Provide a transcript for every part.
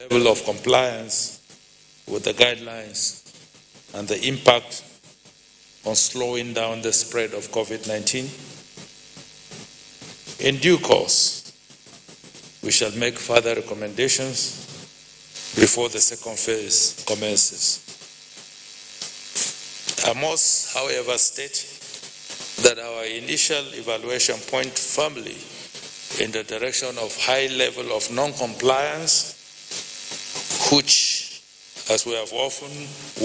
level of compliance with the guidelines and the impact on slowing down the spread of COVID 19. In due course, we shall make further recommendations before the second phase commences. I must, however, state that our initial evaluation point firmly in the direction of high level of non-compliance, which, as we have often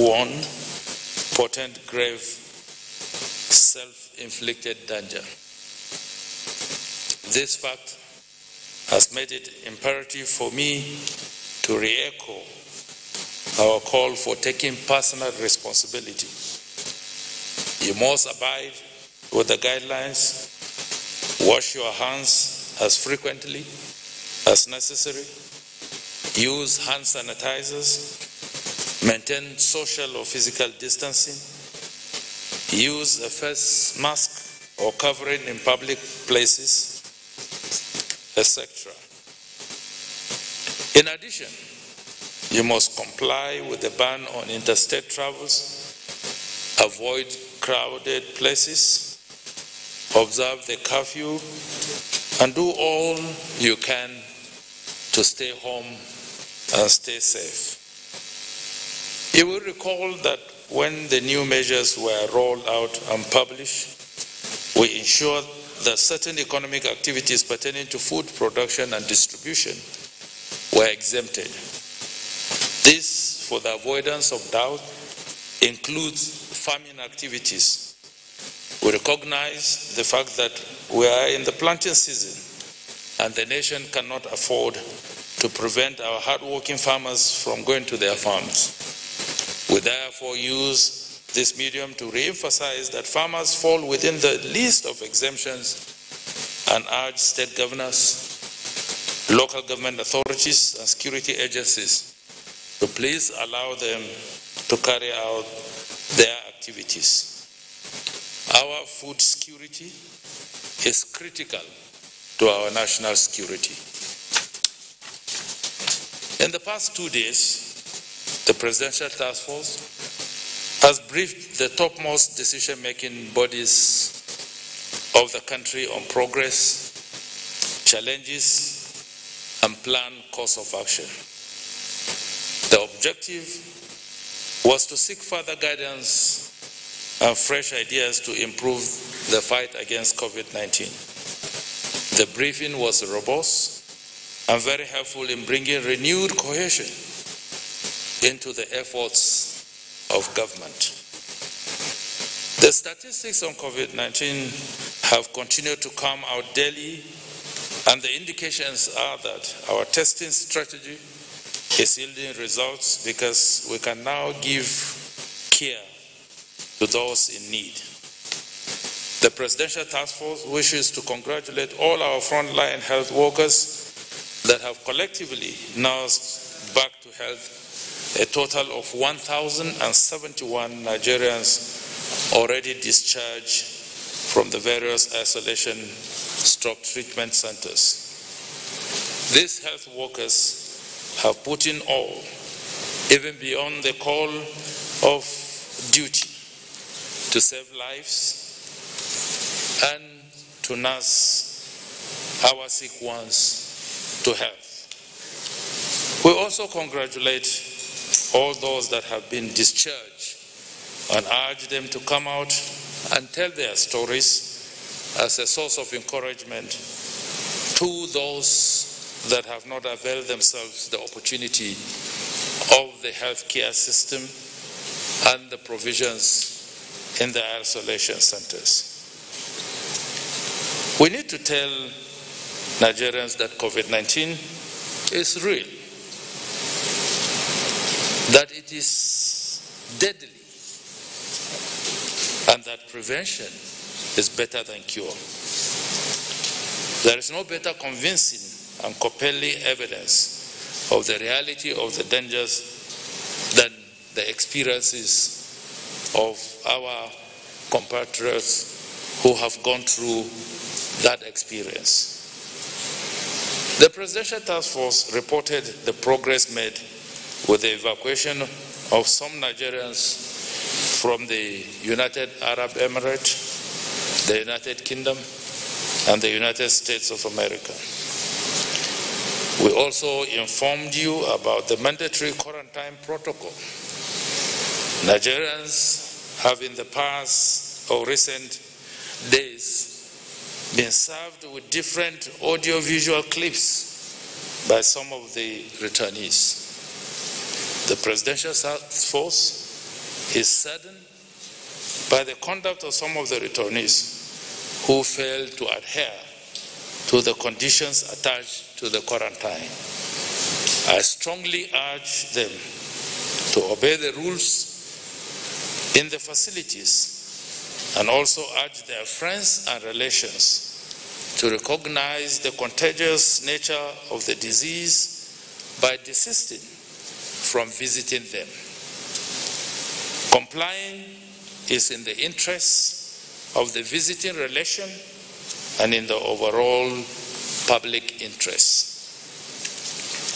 warned, portend grave self-inflicted danger. This fact has made it imperative for me to re-echo our call for taking personal responsibility. You must abide with the guidelines, wash your hands as frequently as necessary, use hand sanitizers, maintain social or physical distancing, use a face mask or covering in public places, etc. In addition, you must comply with the ban on interstate travels, avoid crowded places, observe the curfew, and do all you can to stay home and stay safe. You will recall that when the new measures were rolled out and published, we ensured that certain economic activities pertaining to food production and distribution were exempted. This, for the avoidance of doubt, includes farming activities. We recognize the fact that we are in the planting season and the nation cannot afford to prevent our hardworking farmers from going to their farms. We therefore use this medium to re-emphasize that farmers fall within the list of exemptions and urge state governors local government authorities and security agencies to please allow them to carry out their activities. Our food security is critical to our national security. In the past two days, the Presidential Task Force has briefed the topmost decision-making bodies of the country on progress, challenges, and planned course of action. The objective was to seek further guidance and fresh ideas to improve the fight against COVID-19. The briefing was robust and very helpful in bringing renewed cohesion into the efforts of government. The statistics on COVID-19 have continued to come out daily and the indications are that our testing strategy is yielding results because we can now give care to those in need. The Presidential Task Force wishes to congratulate all our frontline health workers that have collectively nursed back to health a total of 1,071 Nigerians already discharged from the various isolation stroke treatment centers. These health workers have put in all, even beyond the call of duty, to save lives and to nurse our sick ones to health. We also congratulate all those that have been discharged and urge them to come out and tell their stories as a source of encouragement to those that have not availed themselves the opportunity of the healthcare system and the provisions in the isolation centers. We need to tell Nigerians that COVID 19 is real, that it is deadly, and that prevention is better than cure. There is no better convincing and compelling evidence of the reality of the dangers than the experiences of our compatriots who have gone through that experience. The Presidential Task Force reported the progress made with the evacuation of some Nigerians from the United Arab Emirates, the United Kingdom, and the United States of America. We also informed you about the mandatory quarantine protocol. Nigerians have in the past or recent days been served with different audio-visual clips by some of the returnees. The Presidential Force is saddened by the conduct of some of the returnees who failed to adhere to the conditions attached to the quarantine. I strongly urge them to obey the rules in the facilities and also urge their friends and relations to recognize the contagious nature of the disease by desisting from visiting them. Complying is in the interests of the visiting relation and in the overall public interest.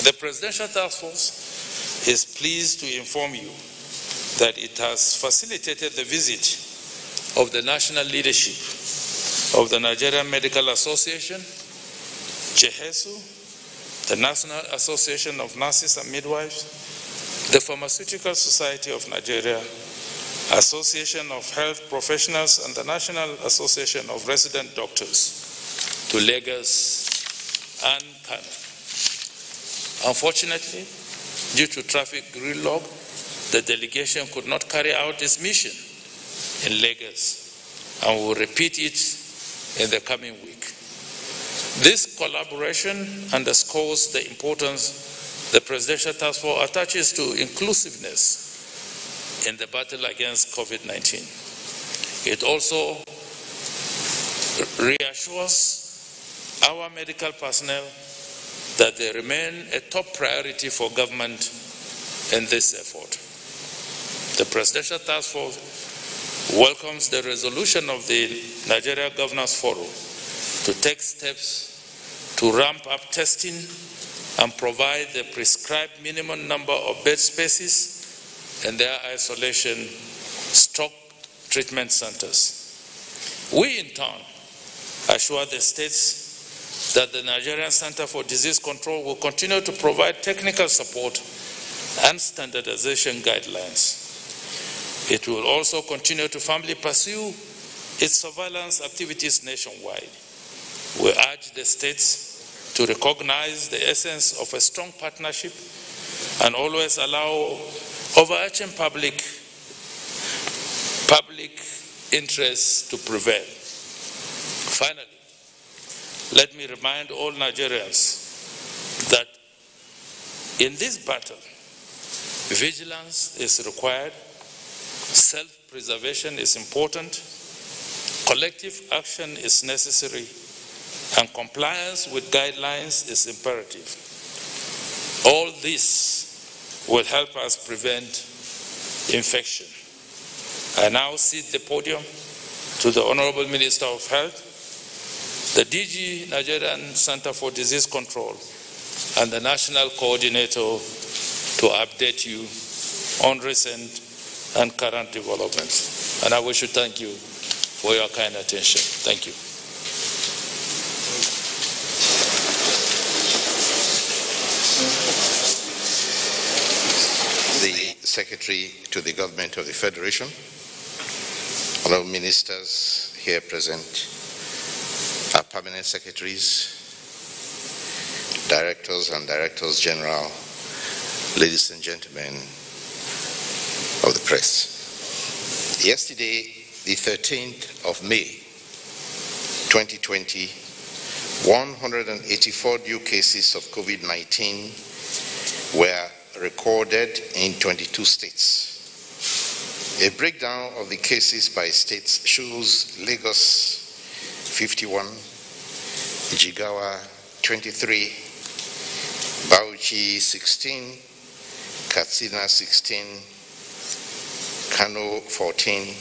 The Presidential Task Force is pleased to inform you that it has facilitated the visit of the national leadership of the Nigerian Medical Association, JOHESU, the National Association of Nurses and Midwives, the Pharmaceutical Society of Nigeria, Association of Health Professionals, and the National Association of Resident Doctors to Lagos and Kano. Unfortunately, due to traffic gridlock, the delegation could not carry out its mission in Lagos and we will repeat it in the coming week. This collaboration underscores the importance the Presidential Task Force attaches to inclusiveness in the battle against COVID-19. It also reassures our medical personnel that they remain a top priority for government in this effort. The Presidential Task Force welcomes the resolution of the Nigeria Governors Forum to take steps to ramp up testing and provide the prescribed minimum number of bed spaces in their isolation stock treatment centers. We, in turn, assure the states that the Nigerian Center for Disease Control will continue to provide technical support and standardization guidelines it will also continue to firmly pursue its surveillance activities nationwide. We urge the states to recognize the essence of a strong partnership and always allow overarching public, public interests to prevail. Finally, let me remind all Nigerians that in this battle, vigilance is required Self-preservation is important, collective action is necessary, and compliance with guidelines is imperative. All this will help us prevent infection. I now cede the podium to the Honorable Minister of Health, the DG Nigerian Center for Disease Control, and the National Coordinator to update you on recent and current developments. And I wish to thank you for your kind attention. Thank you. The Secretary to the Government of the Federation, honorable ministers here present, our permanent secretaries, directors and directors general, ladies and gentlemen, of the press. Yesterday, the 13th of May, 2020, 184 new cases of COVID-19 were recorded in 22 states. A breakdown of the cases by states shows Lagos 51, Jigawa 23, Bauchi 16, Katsina 16, Kano 14,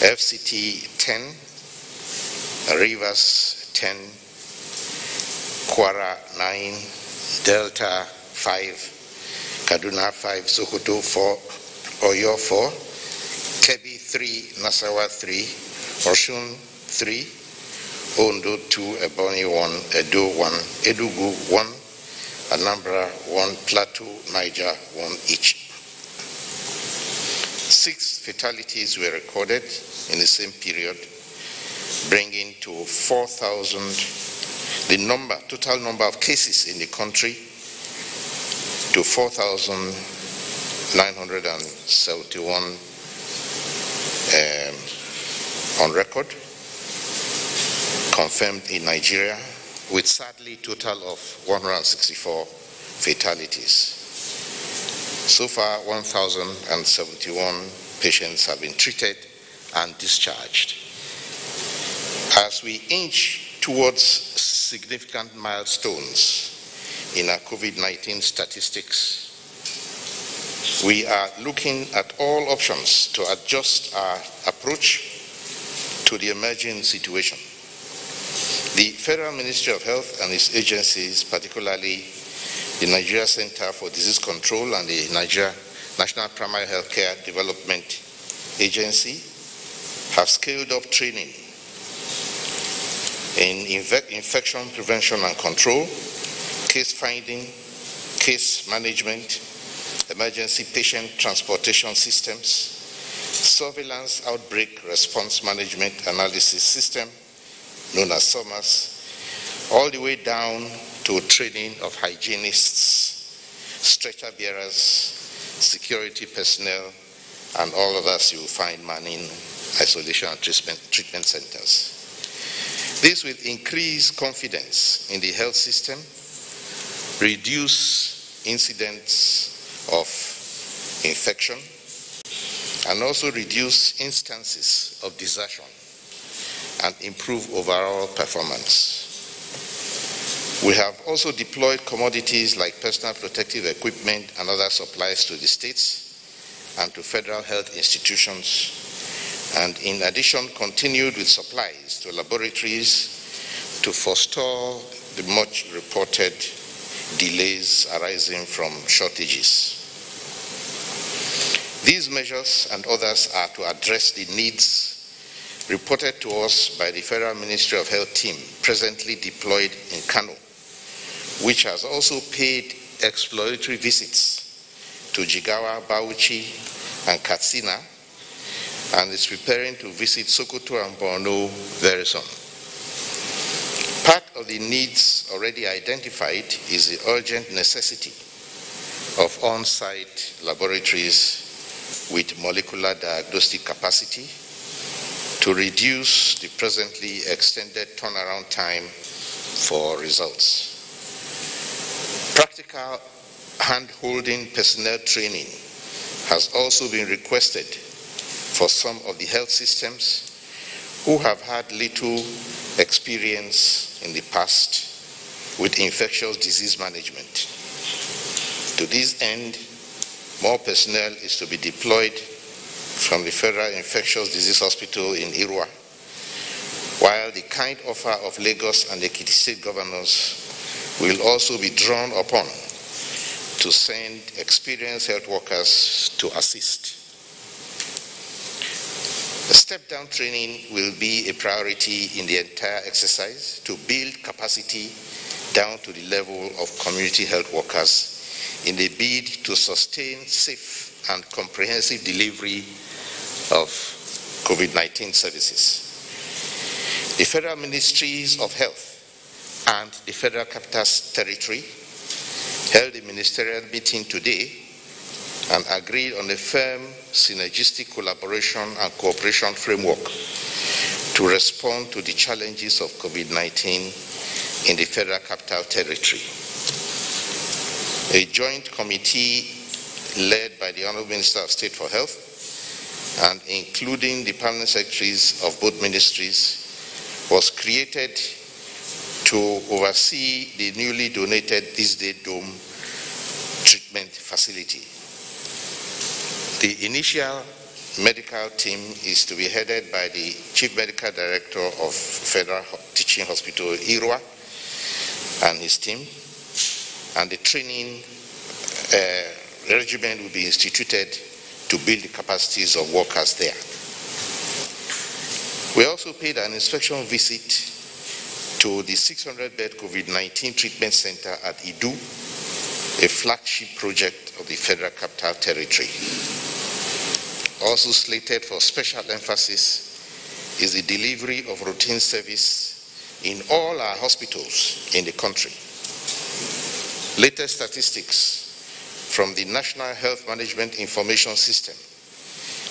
FCT 10, Rivers 10, Kwara 9, Delta 5, Kaduna 5, Sokoto 4, Oyo 4, Kebbi 3, Nasarawa 3, Osun 3, Ondo 2, Ebonyi 1, Edo 1, Enugu 1, Anambra 1, Plateau, Niger 1 each. Six fatalities were recorded in the same period, bringing to 4,000 the number, total number of cases in the country to 4,971 um, on record, confirmed in Nigeria, with sadly total of 164 fatalities. So far, 1,071 patients have been treated and discharged. As we inch towards significant milestones in our COVID-19 statistics, we are looking at all options to adjust our approach to the emerging situation. The Federal Ministry of Health and its agencies, particularly the Nigeria Center for Disease Control and the Nigeria National Primary Healthcare Development Agency, have scaled up training in infection prevention and control, case finding, case management, emergency patient transportation systems, surveillance outbreak response management analysis system, known as SORMAS, all the way down to training of hygienists, stretcher bearers, security personnel, and all us you will find manning isolation and treatment, treatment centers. This will increase confidence in the health system, reduce incidents of infection, and also reduce instances of desertion and improve overall performance. We have also deployed commodities like personal protective equipment and other supplies to the states and to federal health institutions, and in addition continued with supplies to laboratories to forestall the much reported delays arising from shortages. These measures and others are to address the needs reported to us by the Federal Ministry of Health team presently deployed in Kano which has also paid exploratory visits to Jigawa, Bauchi, and Katsina, and is preparing to visit Sokoto and Borno very soon. Part of the needs already identified is the urgent necessity of on-site laboratories with molecular diagnostic capacity to reduce the presently extended turnaround time for results. Practical hand-holding personnel training has also been requested for some of the health systems who have had little experience in the past with infectious disease management. To this end, more personnel is to be deployed from the Federal Infectious Disease Hospital in Irrua, while the kind offer of Lagos and the State governors will also be drawn upon to send experienced health workers to assist. The step-down training will be a priority in the entire exercise to build capacity down to the level of community health workers in the bid to sustain safe and comprehensive delivery of COVID-19 services. The federal ministries of health and the Federal Capital Territory held a ministerial meeting today and agreed on a firm synergistic collaboration and cooperation framework to respond to the challenges of COVID-19 in the Federal Capital Territory. A joint committee led by the Honorable Minister of State for Health and including the permanent secretaries of both ministries was created to oversee the newly donated this day dome treatment facility. The initial medical team is to be headed by the Chief Medical Director of Federal Teaching Hospital, Irrua, and his team, and the training uh, regimen will be instituted to build the capacities of workers there. We also paid an inspection visit to the 600-bed COVID-19 treatment center at Idu, a flagship project of the Federal Capital Territory. Also slated for special emphasis is the delivery of routine service in all our hospitals in the country. Latest statistics from the National Health Management Information System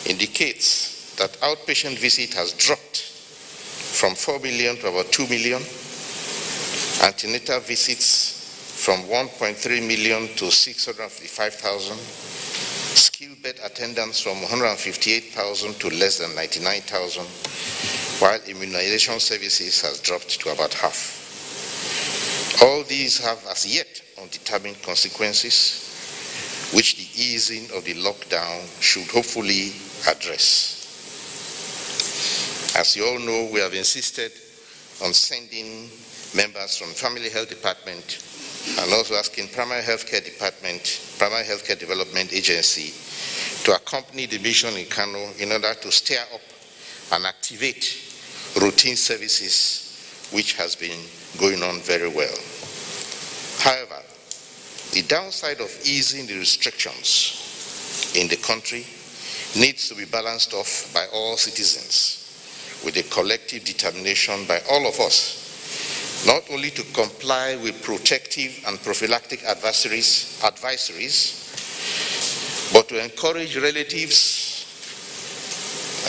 indicates that outpatient visit has dropped from 4 million to about 2 million, antenatal visits from 1.3 million to 655,000, skilled birth attendance from 158,000 to less than 99,000, while immunization services has dropped to about half. All these have as yet undetermined consequences which the easing of the lockdown should hopefully address. As you all know, we have insisted on sending members from Family Health Department and also asking Primary Healthcare Department, Primary Healthcare Development Agency to accompany the mission in Kano in order to stir up and activate routine services which has been going on very well. However, the downside of easing the restrictions in the country needs to be balanced off by all citizens with a collective determination by all of us, not only to comply with protective and prophylactic advisories, advisories but to encourage relatives,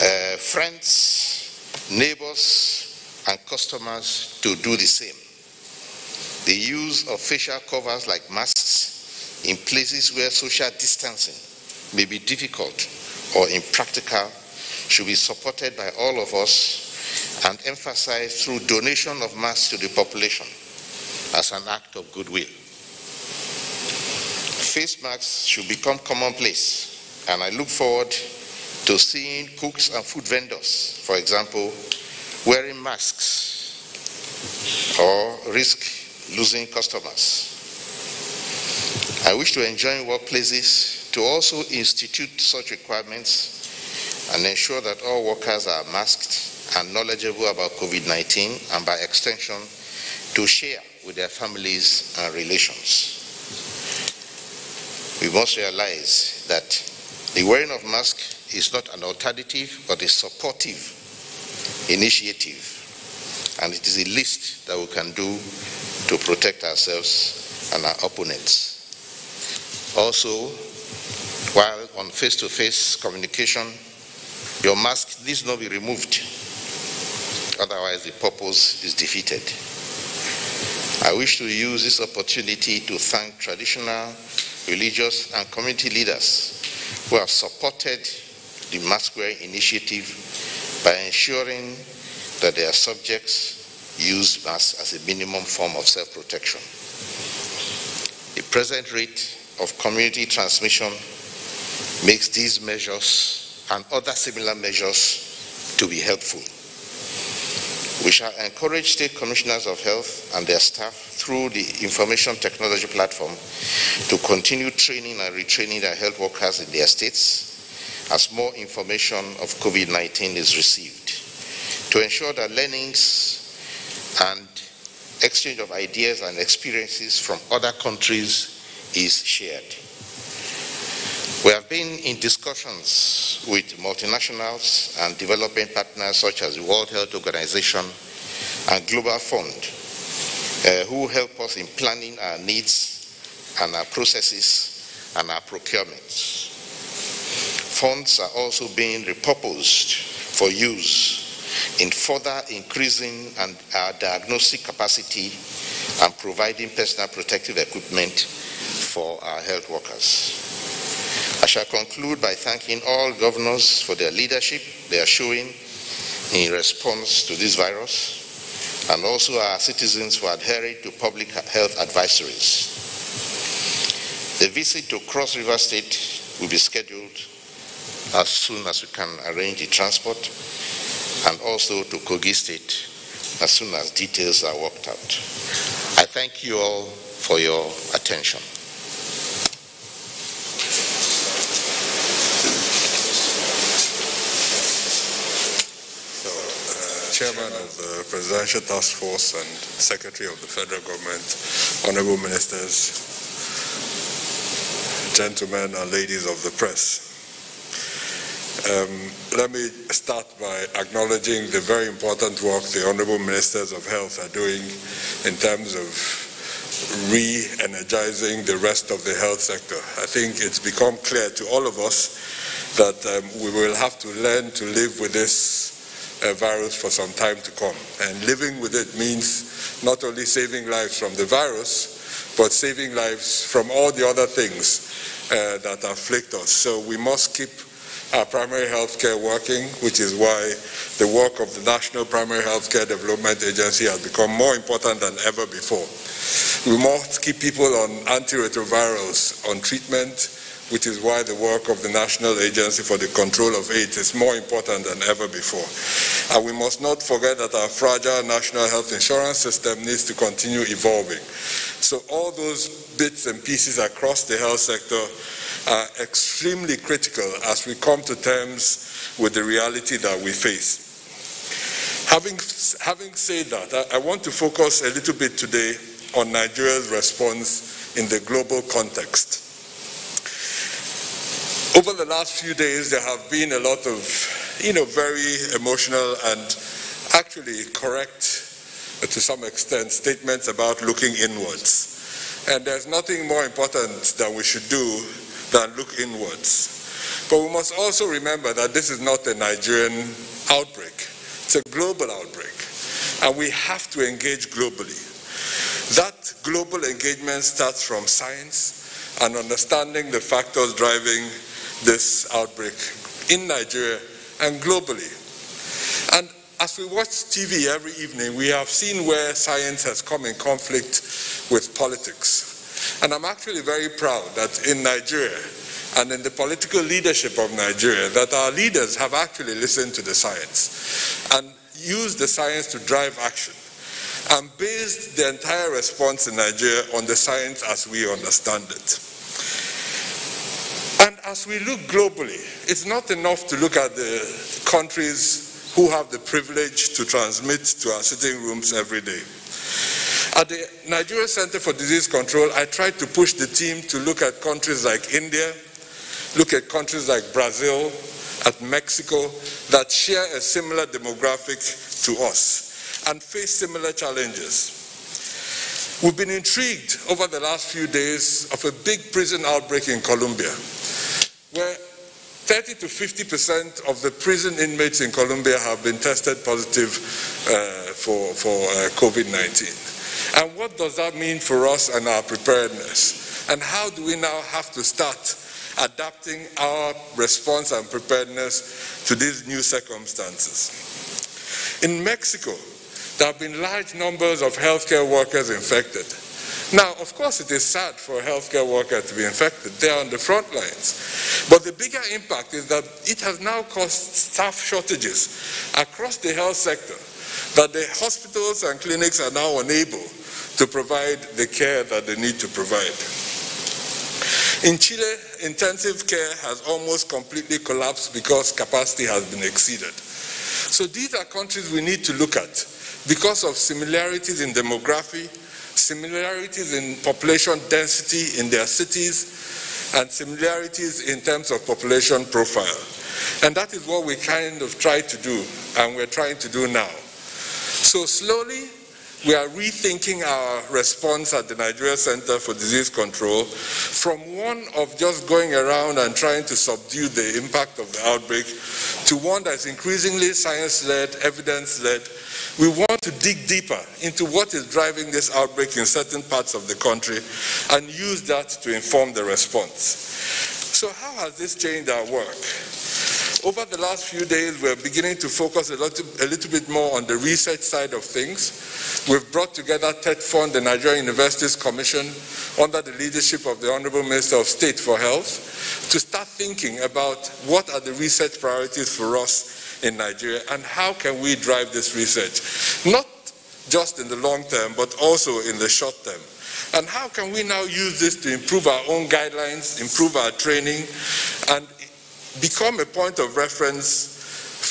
uh, friends, neighbors, and customers to do the same. The use of facial covers like masks in places where social distancing may be difficult or impractical should be supported by all of us and emphasized through donation of masks to the population as an act of goodwill. Face masks should become commonplace, and I look forward to seeing cooks and food vendors, for example, wearing masks or risk losing customers. I wish to enjoin workplaces to also institute such requirements and ensure that all workers are masked and knowledgeable about COVID-19 and by extension to share with their families and relations. We must realize that the wearing of mask is not an alternative but a supportive initiative and it is the least that we can do to protect ourselves and our opponents. Also, while on face-to-face -face communication, your mask needs not be removed. Otherwise, the purpose is defeated. I wish to use this opportunity to thank traditional, religious, and community leaders who have supported the mask wearing initiative by ensuring that their subjects use masks as a minimum form of self-protection. The present rate of community transmission makes these measures and other similar measures to be helpful. We shall encourage state commissioners of health and their staff through the information technology platform to continue training and retraining their health workers in their states as more information of COVID-19 is received to ensure that learnings and exchange of ideas and experiences from other countries is shared. Been in discussions with multinationals and development partners such as the World Health Organization and Global Fund, uh, who help us in planning our needs and our processes and our procurements. Funds are also being repurposed for use in further increasing our diagnostic capacity and providing personal protective equipment for our health workers. I shall conclude by thanking all governors for their leadership they are showing in response to this virus, and also our citizens for adhering to public health advisories. The visit to Cross River State will be scheduled as soon as we can arrange the transport, and also to Kogi State as soon as details are worked out. I thank you all for your attention. Chairman of the Presidential Task Force and Secretary of the Federal Government, Honorable Ministers, gentlemen and ladies of the press. Um, let me start by acknowledging the very important work the Honorable Ministers of Health are doing in terms of re-energizing the rest of the health sector. I think it's become clear to all of us that um, we will have to learn to live with this uh, virus for some time to come. And living with it means not only saving lives from the virus, but saving lives from all the other things uh, that afflict us. So we must keep our primary health care working, which is why the work of the National Primary Health Care Development Agency has become more important than ever before. We must keep people on antiretrovirals on treatment, which is why the work of the National Agency for the Control of AIDS is more important than ever before. And we must not forget that our fragile national health insurance system needs to continue evolving. So all those bits and pieces across the health sector are extremely critical as we come to terms with the reality that we face. Having, having said that, I, I want to focus a little bit today on Nigeria's response in the global context. Over the last few days, there have been a lot of, you know, very emotional and actually correct, uh, to some extent, statements about looking inwards. And there's nothing more important that we should do than look inwards. But we must also remember that this is not a Nigerian outbreak. It's a global outbreak. And we have to engage globally. That global engagement starts from science and understanding the factors driving this outbreak in Nigeria and globally. And as we watch TV every evening, we have seen where science has come in conflict with politics. And I'm actually very proud that in Nigeria and in the political leadership of Nigeria, that our leaders have actually listened to the science and used the science to drive action and based the entire response in Nigeria on the science as we understand it as we look globally, it's not enough to look at the countries who have the privilege to transmit to our sitting rooms every day. At the Nigeria Center for Disease Control, I tried to push the team to look at countries like India, look at countries like Brazil, at Mexico, that share a similar demographic to us and face similar challenges. We've been intrigued over the last few days of a big prison outbreak in Colombia where 30 to 50 percent of the prison inmates in Colombia have been tested positive uh, for, for uh, COVID-19. And what does that mean for us and our preparedness? And how do we now have to start adapting our response and preparedness to these new circumstances? In Mexico, there have been large numbers of healthcare workers infected. Now, of course, it is sad for a healthcare worker to be infected. They are on the front lines. But the bigger impact is that it has now caused staff shortages across the health sector, that the hospitals and clinics are now unable to provide the care that they need to provide. In Chile, intensive care has almost completely collapsed because capacity has been exceeded. So these are countries we need to look at because of similarities in demography, similarities in population density in their cities, and similarities in terms of population profile. And that is what we kind of try to do, and we're trying to do now. So slowly, we are rethinking our response at the Nigeria Center for Disease Control from one of just going around and trying to subdue the impact of the outbreak to one that's increasingly science-led, evidence-led, we want to dig deeper into what is driving this outbreak in certain parts of the country and use that to inform the response. So how has this changed our work? Over the last few days, we're beginning to focus a little, a little bit more on the research side of things. We've brought together TETFund, the Nigerian Universities Commission, under the leadership of the Honorable Minister of State for Health, to start thinking about what are the research priorities for us in Nigeria and how can we drive this research? Not just in the long term, but also in the short term. And how can we now use this to improve our own guidelines, improve our training, and become a point of reference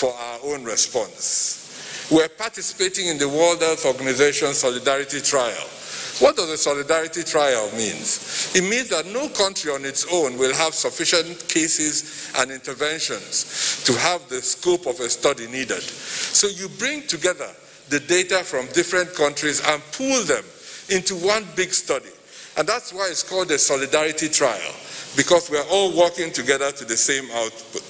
for our own response? We're participating in the World Health Organization Solidarity Trial. What does a solidarity trial means? It means that no country on its own will have sufficient cases and interventions to have the scope of a study needed. So you bring together the data from different countries and pool them into one big study. And that's why it's called a solidarity trial, because we're all working together to the same output.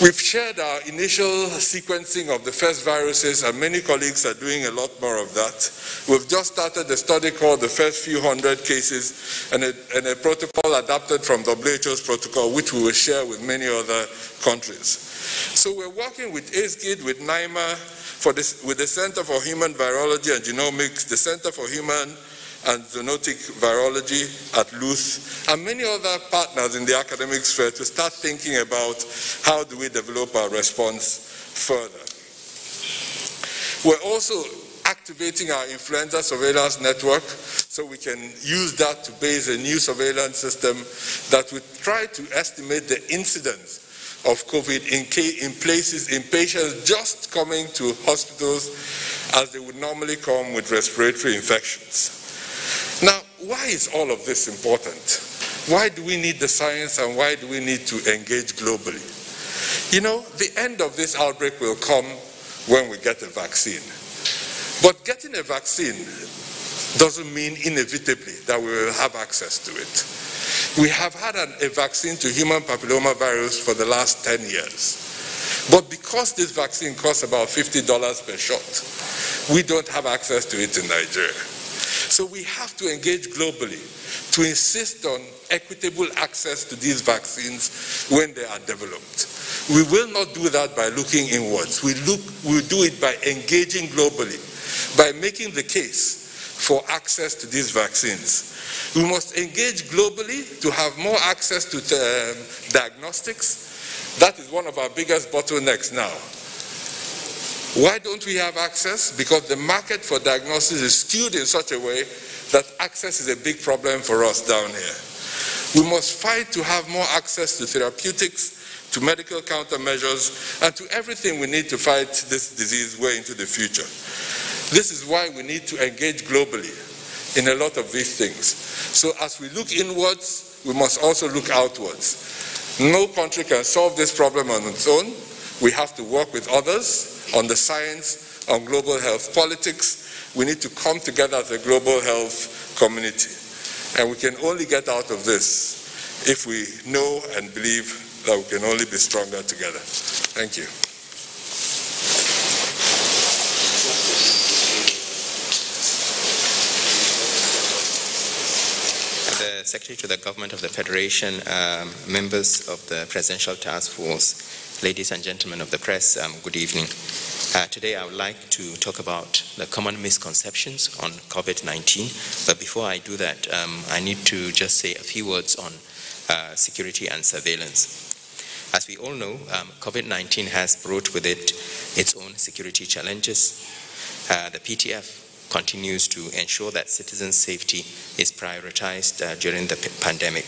We've shared our initial sequencing of the first viruses, and many colleagues are doing a lot more of that. We've just started a study called the first few hundred cases, and a, and a protocol adapted from WHO's protocol, which we will share with many other countries. So we're working with ACEGID, with NIMR, for this, with the Center for Human Virology and Genomics, the Center for Human and Zoonotic Virology at LUTH, and many other partners in the academic sphere to start thinking about how do we develop our response further. We're also activating our influenza surveillance network so we can use that to base a new surveillance system that would try to estimate the incidence of COVID in, in places, in patients just coming to hospitals as they would normally come with respiratory infections. Now, why is all of this important? Why do we need the science and why do we need to engage globally? You know, the end of this outbreak will come when we get a vaccine. But getting a vaccine doesn't mean inevitably that we will have access to it. We have had an, a vaccine to human papillomavirus for the last 10 years. But because this vaccine costs about $50 per shot, we don't have access to it in Nigeria. So we have to engage globally to insist on equitable access to these vaccines when they are developed. We will not do that by looking inwards. We look, we do it by engaging globally, by making the case for access to these vaccines. We must engage globally to have more access to um, diagnostics. That is one of our biggest bottlenecks now. Why don't we have access? Because the market for diagnosis is skewed in such a way that access is a big problem for us down here. We must fight to have more access to therapeutics, to medical countermeasures, and to everything we need to fight this disease way into the future. This is why we need to engage globally in a lot of these things. So as we look inwards, we must also look outwards. No country can solve this problem on its own. We have to work with others on the science, on global health politics. We need to come together as a global health community. And we can only get out of this if we know and believe that we can only be stronger together. Thank you. Secretary to the Government of the Federation, um, members of the Presidential Task Force, ladies and gentlemen of the press, um, good evening. Uh, today I would like to talk about the common misconceptions on COVID-19, but before I do that, um, I need to just say a few words on uh, security and surveillance. As we all know, um, COVID-19 has brought with it its own security challenges. Uh, the PTF continues to ensure that citizens' safety is prioritized uh, during the pandemic.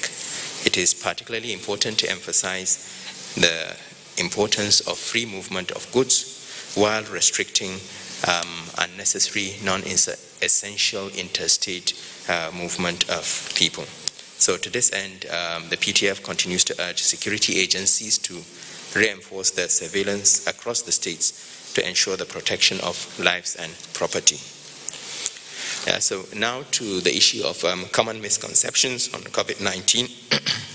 It is particularly important to emphasize the importance of free movement of goods while restricting um, unnecessary, non-essential interstate uh, movement of people. So to this end, um, the PTF continues to urge security agencies to reinforce their surveillance across the states to ensure the protection of lives and property. Uh, so now to the issue of um, common misconceptions on COVID-19.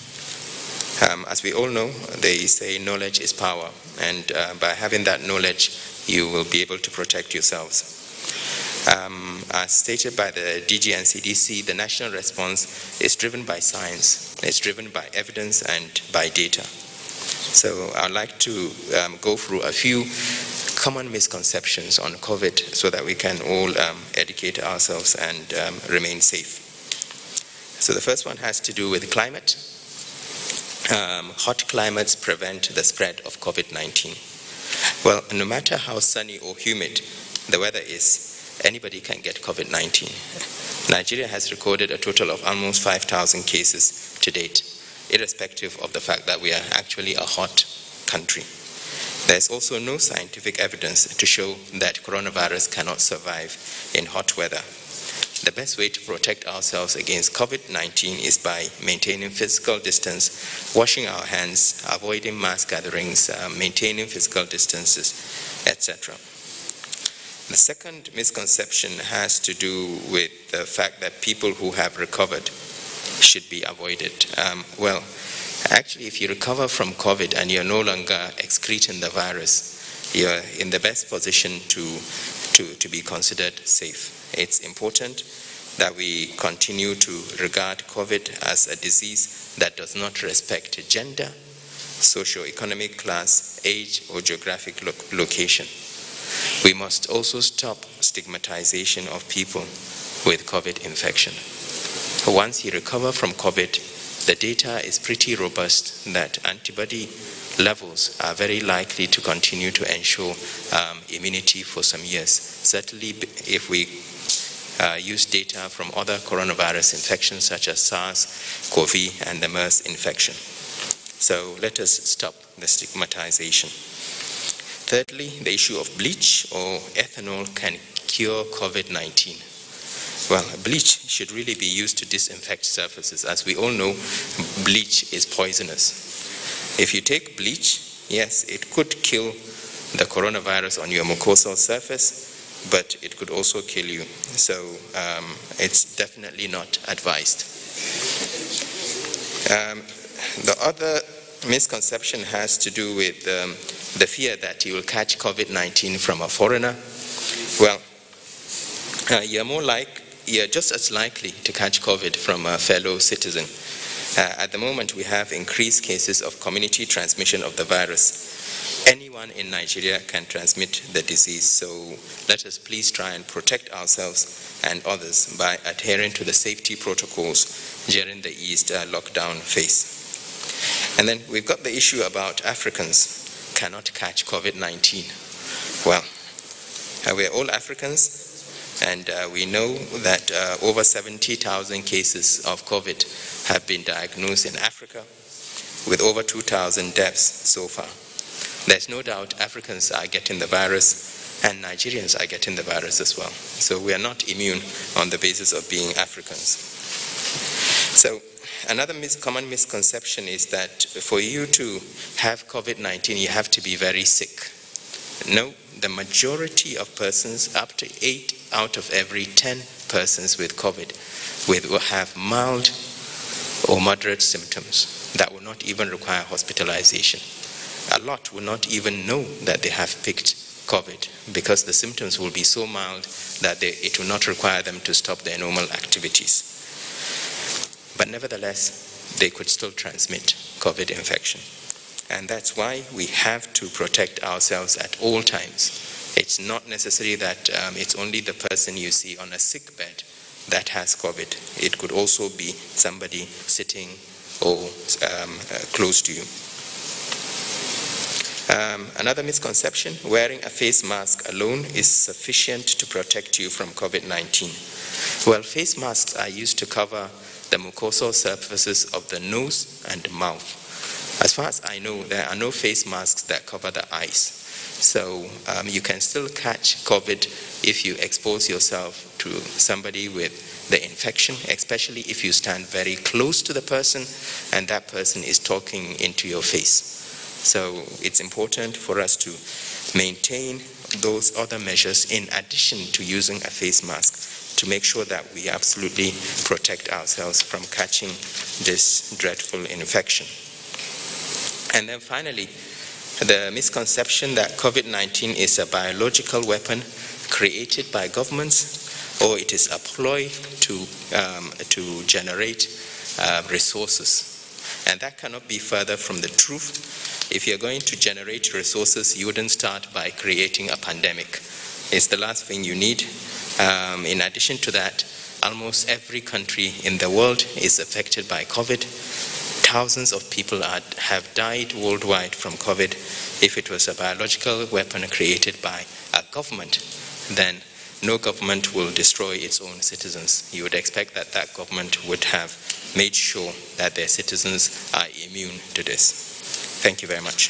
um, as we all know, they say knowledge is power, and uh, by having that knowledge, you will be able to protect yourselves. Um, as stated by the DG NCDC, the national response is driven by science, it's driven by evidence and by data. So I'd like to um, go through a few common misconceptions on COVID so that we can all um, educate ourselves and um, remain safe. So the first one has to do with climate. Um, hot climates prevent the spread of COVID-19. Well, no matter how sunny or humid the weather is anybody can get COVID 19. Nigeria has recorded a total of almost 5,000 cases to date, irrespective of the fact that we are actually a hot country. There's also no scientific evidence to show that coronavirus cannot survive in hot weather. The best way to protect ourselves against COVID 19 is by maintaining physical distance, washing our hands, avoiding mass gatherings, uh, maintaining physical distances, etc. The second misconception has to do with the fact that people who have recovered should be avoided. Um, well, actually, if you recover from COVID and you're no longer excreting the virus, you're in the best position to, to, to be considered safe. It's important that we continue to regard COVID as a disease that does not respect gender, socio-economic class, age, or geographic lo location. We must also stop stigmatization of people with COVID infection. Once you recover from COVID, the data is pretty robust that antibody levels are very likely to continue to ensure um, immunity for some years. Certainly, if we uh, use data from other coronavirus infections such as SARS, CoV, and the MERS infection. So let us stop the stigmatization. Thirdly, the issue of bleach or ethanol can cure COVID-19. Well, bleach should really be used to disinfect surfaces. As we all know, bleach is poisonous. If you take bleach, yes, it could kill the coronavirus on your mucosal surface, but it could also kill you. So um, it's definitely not advised. Um, the other misconception has to do with um, the fear that you will catch COVID-19 from a foreigner. Well, uh, you're more like, you're just as likely to catch COVID from a fellow citizen. Uh, at the moment, we have increased cases of community transmission of the virus. Anyone in Nigeria can transmit the disease, so let us please try and protect ourselves and others by adhering to the safety protocols during the East uh, lockdown phase. And then we've got the issue about Africans cannot catch COVID-19. Well, uh, we're all Africans, and uh, we know that uh, over 70,000 cases of COVID have been diagnosed in Africa, with over 2,000 deaths so far. There's no doubt Africans are getting the virus, and Nigerians are getting the virus as well. So we are not immune on the basis of being Africans. So another mis common misconception is that for you to have COVID-19, you have to be very sick. No, the majority of persons, up to 8 out of every 10 persons with COVID, will have mild or moderate symptoms that will not even require hospitalization. A lot will not even know that they have picked COVID because the symptoms will be so mild that they, it will not require them to stop their normal activities. But nevertheless, they could still transmit COVID infection. And that's why we have to protect ourselves at all times. It's not necessary that um, it's only the person you see on a sick bed that has COVID. It could also be somebody sitting or um, uh, close to you. Um, another misconception, wearing a face mask alone is sufficient to protect you from COVID-19. Well, face masks are used to cover the mucosal surfaces of the nose and mouth. As far as I know, there are no face masks that cover the eyes. So um, you can still catch COVID if you expose yourself to somebody with the infection, especially if you stand very close to the person and that person is talking into your face. So it's important for us to maintain those other measures in addition to using a face mask to make sure that we absolutely protect ourselves from catching this dreadful infection. And then finally, the misconception that COVID-19 is a biological weapon created by governments or it is a ploy to, um, to generate uh, resources. And that cannot be further from the truth. If you're going to generate resources, you wouldn't start by creating a pandemic. It's the last thing you need. Um, in addition to that, almost every country in the world is affected by COVID thousands of people are, have died worldwide from COVID if it was a biological weapon created by a government. then no government will destroy its own citizens. You would expect that that government would have made sure that their citizens are immune to this. Thank you very much.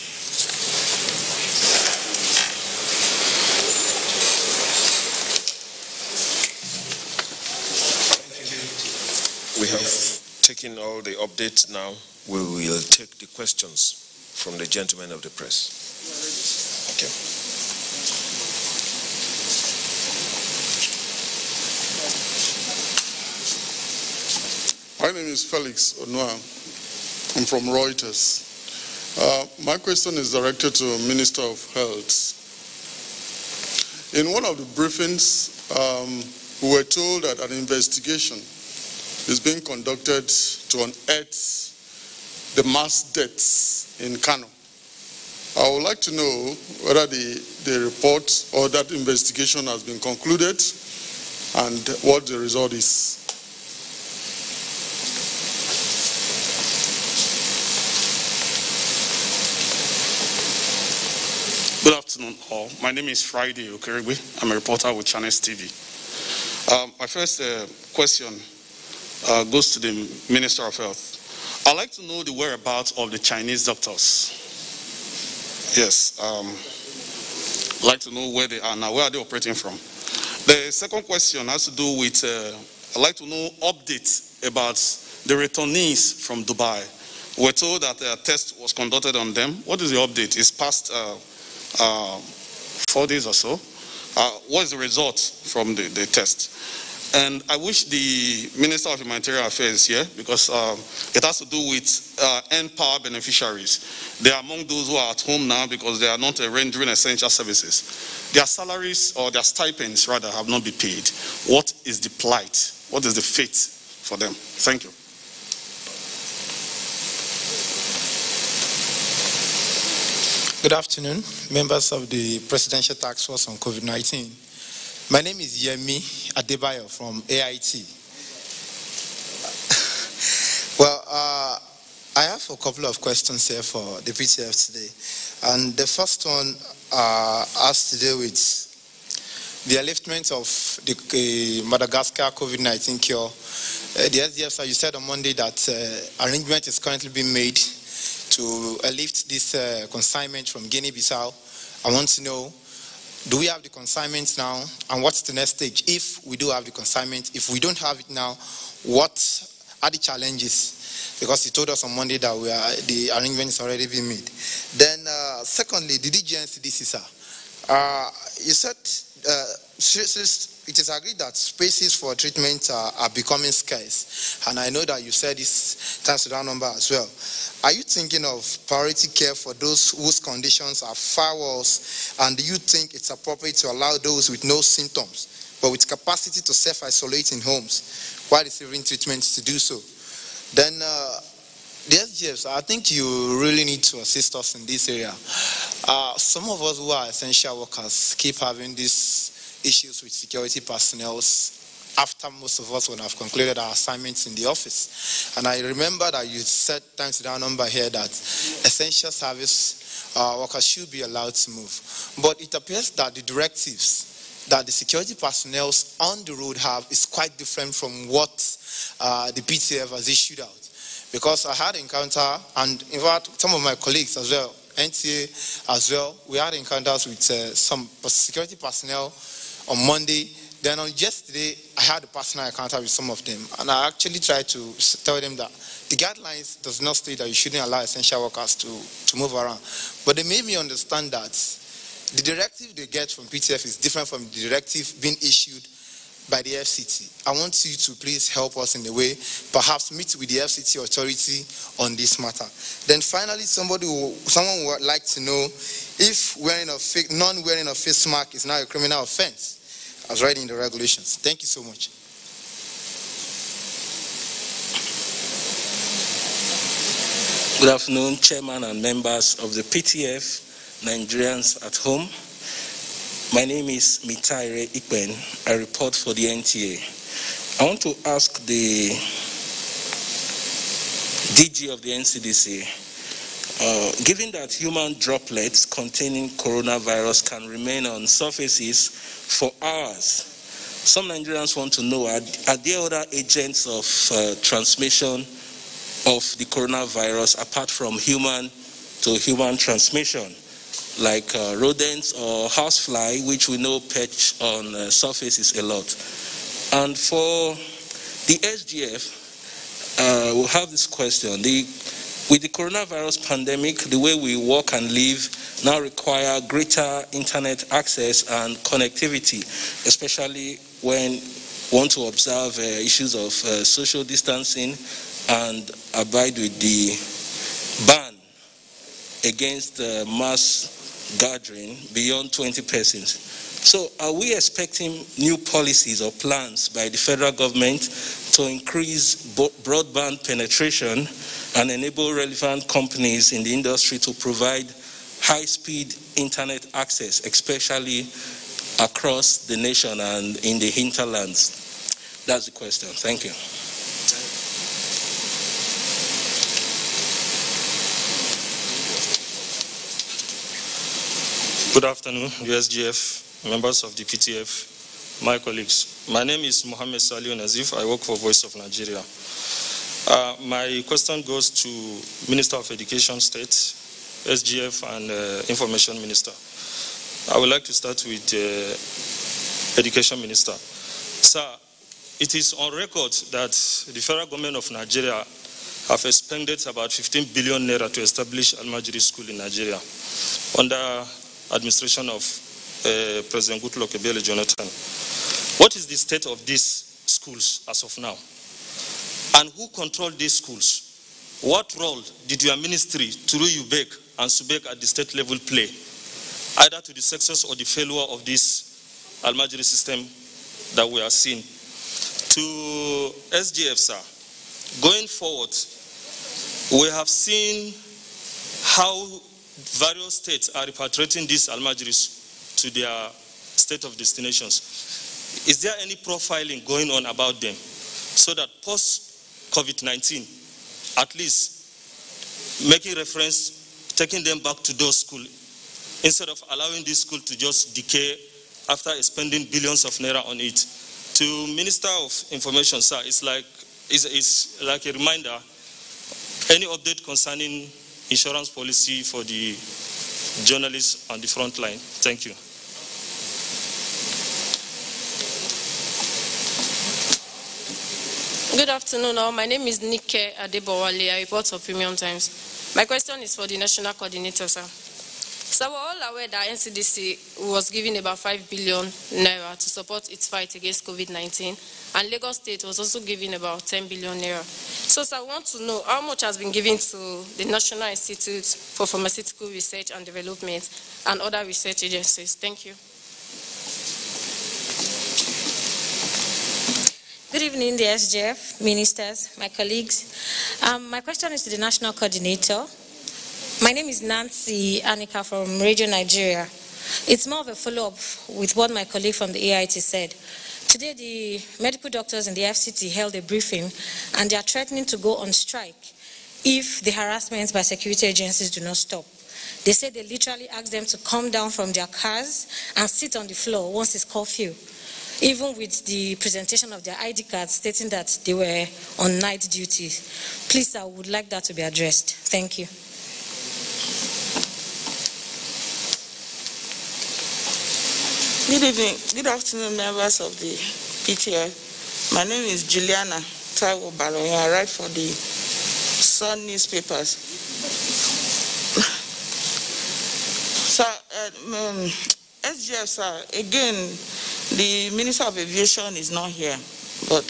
We have taken all the updates now. We will take the questions from the gentlemen of the press. Okay. My name is Felix Onuah. I'm from Reuters. Uh, my question is directed to Minister of Health. In one of the briefings, um, we were told that an investigation is being conducted to unearth the mass deaths in Kano. I would like to know whether the, the report or that investigation has been concluded and what the result is. Good afternoon, all. My name is Friday Okerigwe. I'm a reporter with Channels TV. Um, my first uh, question uh, goes to the Minister of Health. I'd like to know the whereabouts of the Chinese doctors. Yes, um, I'd like to know where they are now. Where are they operating from? The second question has to do with, uh, I'd like to know updates about the returnees from Dubai. We're told that a test was conducted on them. What is the update? It's past uh, four days or so. Uh, what is the result from the, the, test? And I wish the Minister of Humanitarian Affairs here, because uh, it has to do with uh, power beneficiaries. They are among those who are at home now because they are not rendering essential services. Their salaries or their stipends, rather, have not been paid. What is the plight? What is the fate for them? Thank you. Good afternoon, members of the Presidential Task Force on COVID-19. My name is Yemi Adebayo from AIT. well, uh, I have a couple of questions here for the PTF today. And the first one uh, has to do with the upliftment of the uh, Madagascar COVID-19 cure. Uh, the SGF, you said on Monday that uh, arrangement is currently being made to lift this uh, consignment from Guinea-Bissau. I want to know, do we have the consignment now? And what's the next stage? If we do have the consignment, if we don't have it now, what are the challenges? Because he told us on Monday that we are, the arrangement is already being made. Then, uh, secondly, the DGNCDC, sir. Uh, you said uh, it is agreed that spaces for treatment are, are, becoming scarce. And I know that you said this times to that number as well. Are you thinking of priority care for those whose conditions are far worse? And do you think it's appropriate to allow those with no symptoms, but with capacity to self-isolate in homes while receiving treatment to do so? Then, uh, SGFs, I think you really need to assist us in this area. Uh, some of us who are essential workers keep having this issues with security personnel after most of us would have concluded our assignments in the office. And I remember that you said, thanks to that number here, that essential service uh, workers should be allowed to move. But it appears that the directives that the security personnel on the road have is quite different from what uh, the PTF has issued out. Because I had encounter, and in fact, some of my colleagues as well, NTA as well, we had encounters with uh, some security personnel on Monday. Then on yesterday, I had a personal encounter with some of them, and I actually tried to tell them that the guidelines does not state that you shouldn't allow essential workers to, to move around. But they made me understand that the directive they get from PTF is different from the directive being issued by the FCT. I want you to please help us in a way, perhaps meet with the FCT authority on this matter. Then finally, somebody will, someone would like to know if wearing a non-wearing a face mask is now a criminal offense as read in the regulations. Thank you so much. Good afternoon, Chairman and members of the PTF, Nigerians at home. My name is Mitaire Ikben. I report for the NTA. I want to ask the DG of the NCDC uh, given that human droplets containing coronavirus can remain on surfaces for hours, some Nigerians want to know are, are there other agents of uh, transmission of the coronavirus apart from human to human transmission, like uh, rodents or housefly, which we know perch on uh, surfaces a lot? And for the SGF, uh, we'll have this question. The, with the coronavirus pandemic, the way we work and live now require greater internet access and connectivity, especially when want to observe uh, issues of uh, social distancing and abide with the ban against uh, mass gathering beyond 20 persons. So are we expecting new policies or plans by the federal government to increase broadband penetration and enable relevant companies in the industry to provide high-speed internet access, especially across the nation and in the hinterlands? That's the question. Thank you. Good afternoon, USGF, members of the PTF, my colleagues. My name is Mohammed Saliu Nazif. I work for Voice of Nigeria. Uh, my question goes to Minister of Education State, SGF, and uh, Information Minister. I would like to start with uh, Education Minister. Sir, it is on record that the federal government of Nigeria have expended about 15 billion naira to establish Almajiri School in Nigeria under administration of uh, President Goodluck Ebele Jonathan. What is the state of these schools as of now? And who control these schools? What role did your ministry, through UBEC and SUBEC at the state level play either to the success or the failure of this Almajiri system that we are seeing. To SGF, sir, going forward, we have seen how various states are repatriating these Almajiris to their state of destinations. Is there any profiling going on about them so that post COVID-19, at least making reference, taking them back to those schools instead of allowing this school to just decay after spending billions of naira on it. To Minister of Information, sir, it's like, it's, it's like a reminder, any update concerning insurance policy for the journalists on the front line? Thank you. Good afternoon all. My name is Nike Adebowale. I report for Premium Times. My question is for the National Coordinator, sir. So we're all aware that NCDC was given about 5 billion naira to support its fight against COVID-19, and Lagos State was also given about 10 billion naira. So, sir, I want to know how much has been given to the National Institute for Pharmaceutical Research and Development and other research agencies. Thank you. Good evening, the SGF, ministers, my colleagues. Um, my question is to the National Coordinator. My name is Nancy Anika from Radio Nigeria. It's more of a follow-up with what my colleague from the AIT said. Today, the medical doctors in the FCT held a briefing, and they are threatening to go on strike if the harassment by security agencies do not stop. They said they literally asked them to come down from their cars and sit on the floor once it's curfew, even with the presentation of their ID cards stating that they were on night duty. Please, I would like that to be addressed. Thank you. Good evening, good afternoon, members of the PTF. My name is Juliana Taiwo Obalonye. I write for the Sun newspapers. sir, um, SGF, sir, again, the Minister of Aviation is not here, but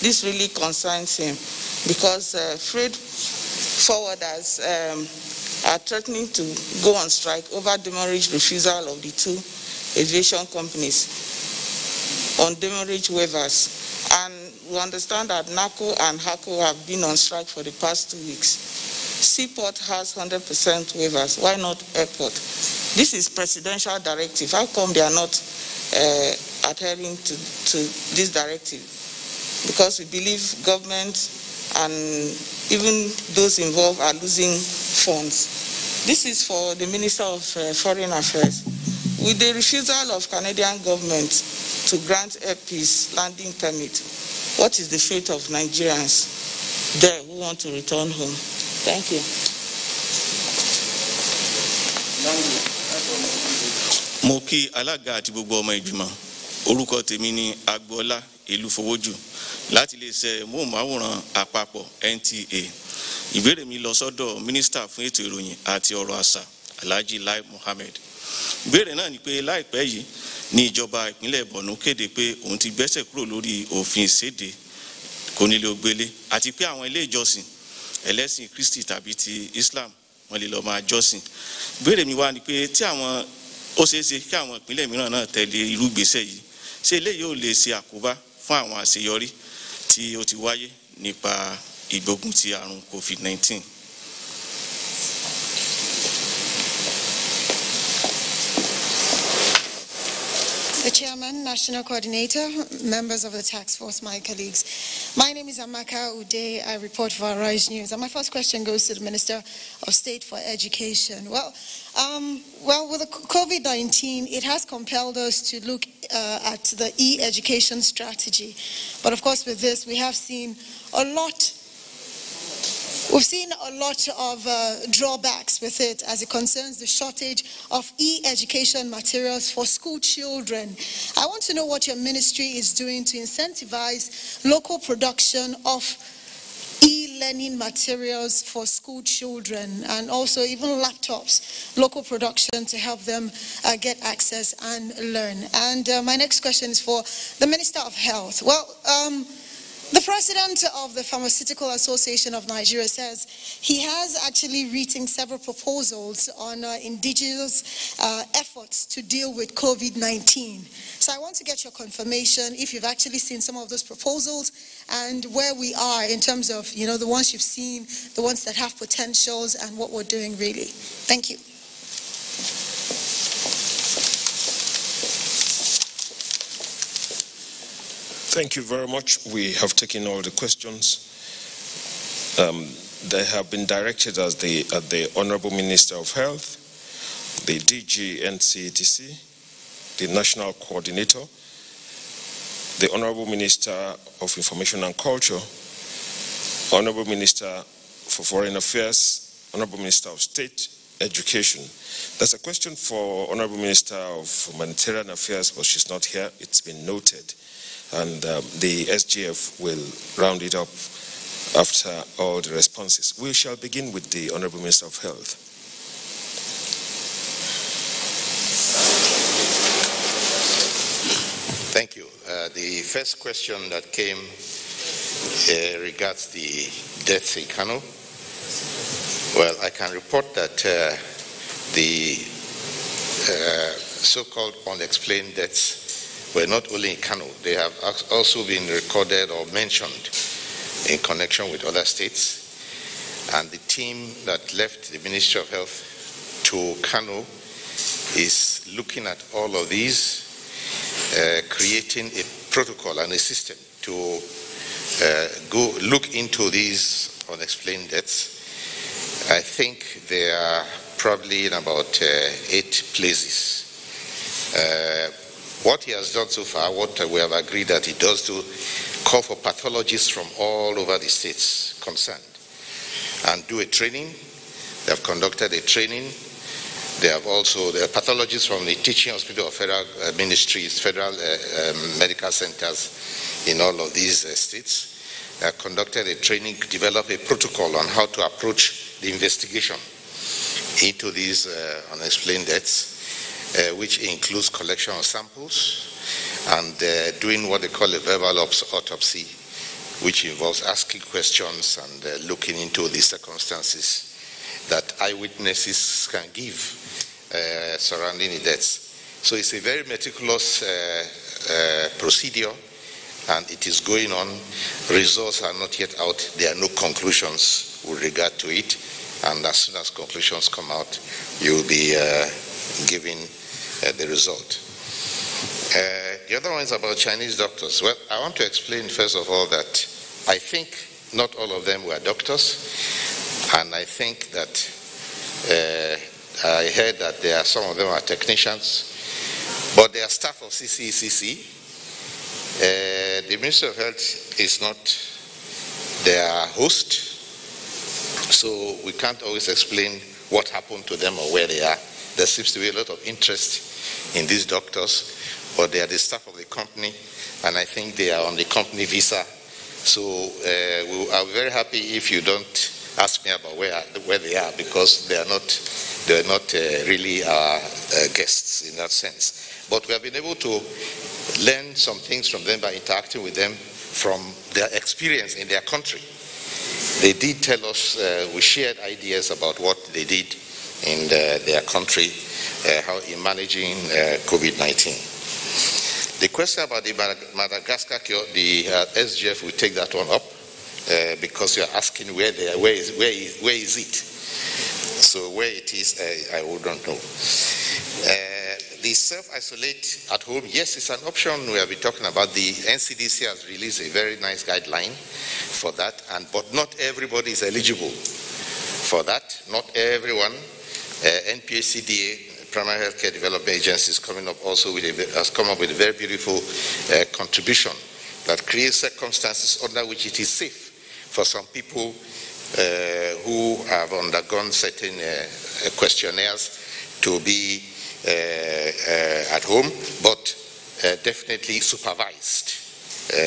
this really concerns him because uh, freight forwarders um, are threatening to go on strike over demurrage refusal of the two aviation companies on demurrage waivers. And we understand that NAHCO and SAHCO have been on strike for the past two weeks. Seaport has 100% waivers. Why not airport? This is presidential directive. How come they are not uh, adhering to, to this directive? Because we believe government and even those involved are losing funds. This is for the Minister of uh, Foreign Affairs. With the refusal of Canadian government to grant Air Peace landing permit, what is the fate of Nigerians there who want to return home? Thank you. mo kí alága àti gbogbo ọmọ ìgbìmọ̀ orúkọ tèmi ni agboola elúfowójù láti iléeṣẹ́ móhùnmáwòrán àpapọ̀ NTA ìbéèrè mi lọ sọ́dọ̀ mínísítà fún ètò ìròyìn àti ọ̀rọ̀ àṣà alhaji lai muhammed ìbéèrè náà ni pé láìpẹ́ yìí ní ìjọba ìpínlẹ̀ borno kéde pé òun ti gbẹ́sẹ̀ kúrò lórí òfin ìséde kónílé-ó-gbélé àti pé àwọn ilé ìjọsìn ẹlẹ́sìn kristi tàbí ti islam wọ́n lè lọ́ọ́ máa jọ́sìn ìbéèrè mi wá ni pé tí àwọn ó ṣeé ṣe kí àwọn ìpínlẹ̀ mìíràn náà tẹ̀lé irú ìgbésẹ̀ yìí ṣé eléyìí ò lè ṣe àkóbá fún àwọn àṣeyọrí tí ó ti wáyé nípa ìgbógun àrùn covid-19. The Chairman, National Coordinator, members of the task force, my colleagues. My name is Amaka Ude. I report for Arise News. And my first question goes to the Minister of State for Education. Well, um, well, with the COVID-19, it has compelled us to look uh, at the e-education strategy. But of course, with this, we have seen a lot We've seen a lot of uh, drawbacks with it as it concerns the shortage of e-education materials for school children. I want to know what your ministry is doing to incentivize local production of e-learning materials for school children and also even laptops, local production to help them uh, get access and learn. And uh, my next question is for the Minister of Health. Well, um, the president of the Pharmaceutical Association of Nigeria says he has actually written several proposals on uh, indigenous uh, efforts to deal with COVID-19. So I want to get your confirmation if you've actually seen some of those proposals and where we are in terms of, you know, the ones you've seen, the ones that have potentials and what we're doing really. Thank you. Thank you very much. We have taken all the questions. Um, they have been directed as the, at the Honorable Minister of Health, the DG NCDC, the National Coordinator, the Honorable Minister of Information and Culture, Honorable Minister for Foreign Affairs, Honorable Minister of State, Education. There's a question for Honorable Minister of Humanitarian Affairs, but she's not here. It's been noted and um, the SGF will round it up after all the responses. We shall begin with the Honorable Minister of Health. Thank you. Uh, the first question that came uh, regards the deaths in Kano. Well, I can report that uh, the uh, so-called unexplained deaths were not only in Kano, they have also been recorded or mentioned in connection with other states. And the team that left the Ministry of Health to Kano is looking at all of these, uh, creating a protocol and a system to uh, go look into these unexplained deaths. I think there are probably in about uh, eight places. Uh, what he has done so far, what we have agreed that he does to call for pathologists from all over the states concerned and do a training. They have conducted a training. They have also, the pathologists from the teaching hospital of federal uh, ministries, federal uh, um, medical centers in all of these uh, states. They have conducted a training, developed a protocol on how to approach the investigation into these uh, unexplained deaths uh, which includes collection of samples and uh, doing what they call a verbal autopsy, which involves asking questions and uh, looking into the circumstances that eyewitnesses can give uh, surrounding the deaths. So it's a very meticulous uh, uh, procedure and it is going on. Results are not yet out. There are no conclusions with regard to it. And as soon as conclusions come out, you will be giving uh, the result. Uh, the other one is about Chinese doctors. Well, I want to explain first of all that I think not all of them were doctors, and I think that Uh, I heard that there are some of them are technicians, but they are staff of CCECC. Uh, the Ministry of Health is not their host, so we can't always explain what happened to them or where they are. There seems to be a lot of interest in these doctors, but they are the staff of the company, and I think they are on the company visa. So uh, we are very happy if you don't ask me about where, where they are, because they are not, they are not uh, really our uh, guests in that sense. But we have been able to learn some things from them by interacting with them from their experience in their country. They did tell us, uh, we shared ideas about what they did in the, their country, uh, how in managing uh, COVID-19. The question about the Madagascar cure, the uh, SGF will take that one up uh, because you're asking where they are, where is, where is, where is it? So where it is, uh, I wouldn't know. the self-isolate at home, yes, it's an option. We have been talking about the NCDC has released a very nice guideline for that, and but not everybody is eligible for that. Not everyone uh, NPHCDA, Primary Healthcare Development Agency, is coming up also with a, has come up with a very beautiful uh, contribution that creates circumstances under which it is safe for some people uh, who have undergone certain uh, questionnaires to be uh, uh, at home, but definitely supervised,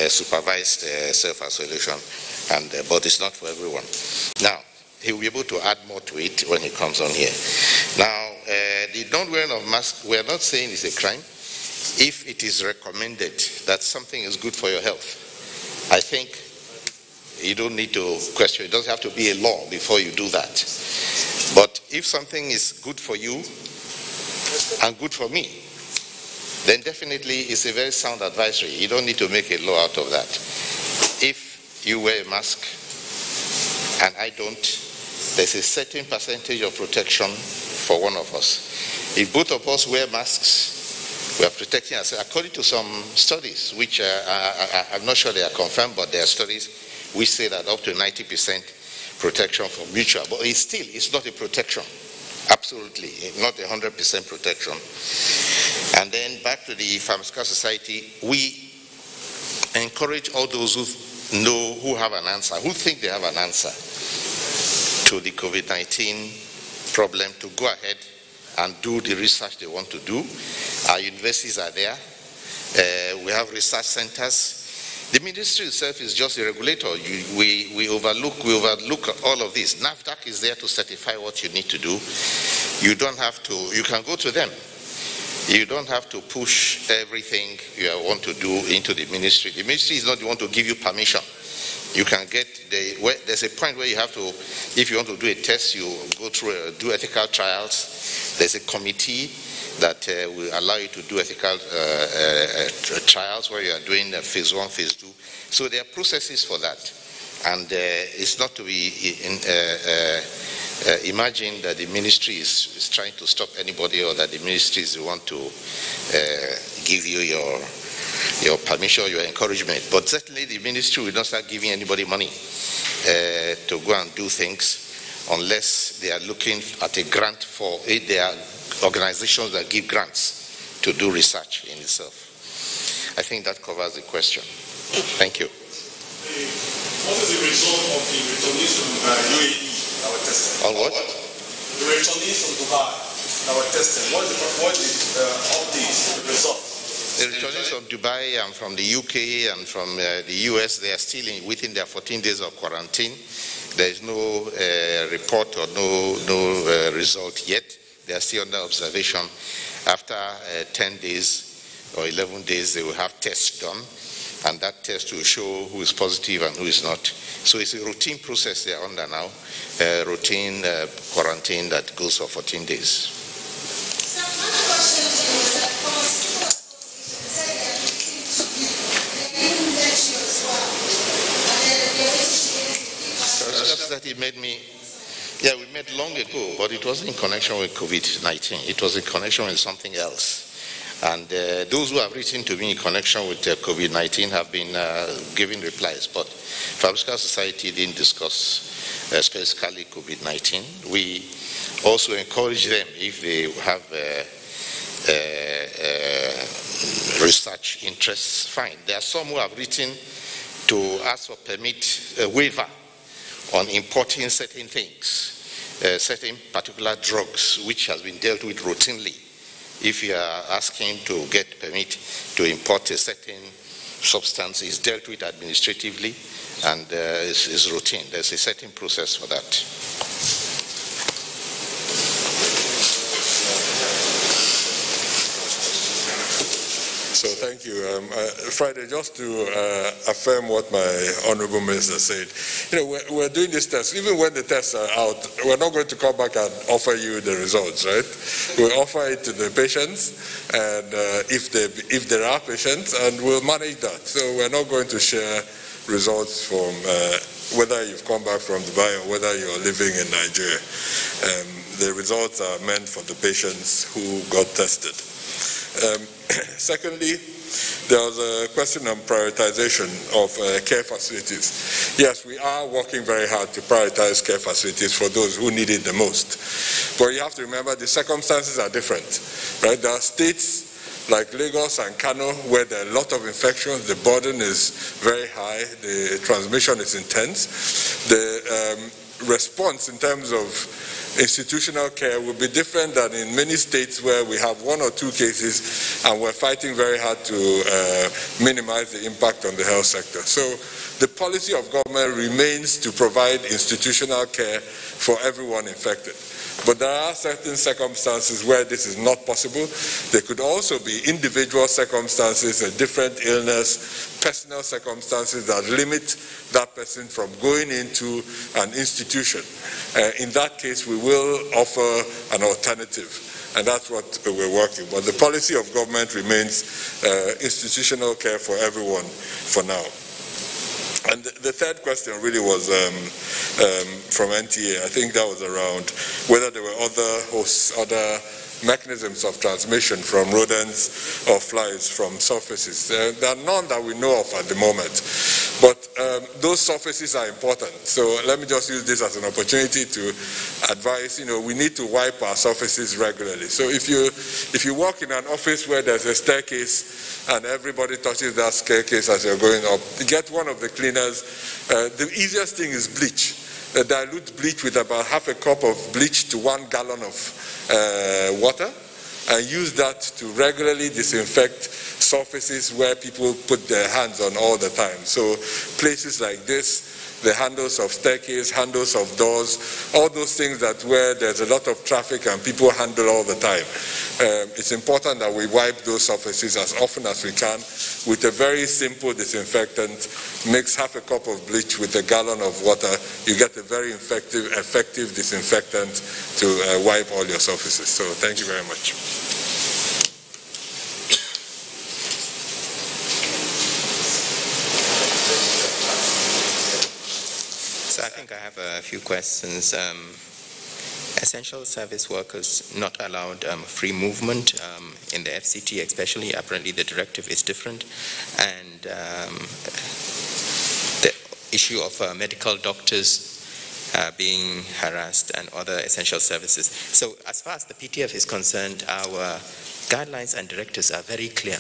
supervised self-isolation, and but it's not for everyone. Now, he will be able to add more to it when he comes on here. Now, uh, the non-wearing of mask, we are not saying it's a crime. If it is recommended that something is good for your health, I think you don't need to question. It doesn't have to be a law before you do that. But if something is good for you and good for me, then definitely it's a very sound advisory. You don't need to make a law out of that. If you wear a mask and I don't, there's a certain percentage of protection for one of us. If both of us wear masks, we are protecting ourselves. According to some studies, which uh, I, am not sure they are confirmed, but there are studies which say that up to 90% protection from mutual. But it's still, it's not a protection. Absolutely, not a 100% protection. And then back to the Pharmaceutical Society, we encourage all those who know, who have an answer, who think they have an answer to the COVID-19 problem to go ahead and do the research they want to do. Our universities are there. Uh, we have research centers. The ministry itself is just a regulator. You, we, we, overlook, we overlook all of this. NAFDAC is there to certify what you need to do. You don't have to, you can go to them. You don't have to push everything you want to do into the ministry. The ministry is not the one to give you permission. You can get the, where, there's a point where you have to, if you want to do a test, you go through, uh, do ethical trials. There's a committee that uh, will allow you to do ethical uh, uh, uh trials where you are doing phase one, phase two. So there are processes for that. And it's not to be in, imagine that the ministry is, is, trying to stop anybody or that the ministry is one to give you your your permission, your encouragement. But certainly the ministry will not start giving anybody money uh, to go and do things unless they are looking at a grant for it. There are organizations that give grants to do research in itself. I think that covers the question. Thank you. What is the result of the returnees from uh, UAE, our testing? On what? The returnees from Dubai, our testing. What is the, what is the update, the result? The returnees from Dubai and from the UK and from uh, the US, they are still in, within their 14 days of quarantine. There is no uh, report or no, no uh, result yet. They are still under observation. After uh, 10 days or 11 days, they will have tests done, and that test will show who is positive and who is not. So it's a routine process they are under now, a routine uh, quarantine that goes for 14 days. That he made me, yeah, we met long ago, but it wasn't in connection with COVID-19. It was in connection with something else. And uh, those who have written to me in connection with uh, COVID-19 have been uh, giving replies, but Pharmaceutical Society didn't discuss uh, specifically COVID-19. We also encourage them if they have research interests, fine. There are some who have written to ask for permit waiver on importing certain things, uh, certain particular drugs, which has been dealt with routinely. If you are asking to get permit to import a certain substance, it's dealt with administratively and uh, routine. There's a certain process for that. So thank you. Um, uh, Friday, just to uh, affirm what my honorable minister said, you know, we're, we're, doing this test. Even when the tests are out, we're not going to come back and offer you the results, right? We'll offer it to the patients, and uh, if, they, if there are patients, and we'll manage that. So we're not going to share results from uh, whether you've come back from Dubai or whether you're living in Nigeria. Um, the results are meant for the patients who got tested. Um, secondly, there was a question on prioritization of uh, care facilities. Yes, we are working very hard to prioritize care facilities for those who need it the most. But you have to remember the circumstances are different, right? There are states like Lagos and Kano where there are a lot of infections, the burden is very high, the transmission is intense. The um, response in terms of institutional care will be different than in many states where we have one or two cases and we're fighting very hard to uh, minimize the impact on the health sector. So the policy of government remains to provide institutional care for everyone infected. But there are certain circumstances where this is not possible. There could also be individual circumstances, a different illness, personal circumstances that limit that person from going into an institution. Uh, in that case, we will offer an alternative and that's what we're working. But the policy of government remains uh, institutional care for everyone for now. And the, third question really was um, um, from NTA. I think that was around whether there were other hosts, other mechanisms of transmission from rodents or flies from surfaces. There, there, are none that we know of at the moment. But um, those surfaces are important. So let me just use this as an opportunity to advise, you know, we need to wipe our surfaces regularly. So if you, if you walk in an office where there's a staircase and everybody touches that staircase as you're going up, get one of the cleaners. Uh, the easiest thing is bleach. Uh, dilute bleach with about half a cup of bleach to one gallon of uh, water and use that to regularly disinfect surfaces where people put their hands on all the time. So places like this, the handles of staircase, handles of doors, all those things that where there's a lot of traffic and people handle all the time. Um, it's important that we wipe those surfaces as often as we can with a very simple disinfectant. Mix half a cup of bleach with a gallon of water. You get a very effective, effective disinfectant to uh, wipe all your surfaces. So thank you very much. I think I have a few questions. Um, essential service workers not allowed um, free movement um, in the FCT, especially. Apparently, the directive is different, and um, the issue of uh, medical doctors uh, being harassed and other essential services. So, as far as the PTF is concerned, our guidelines and directives are very clear.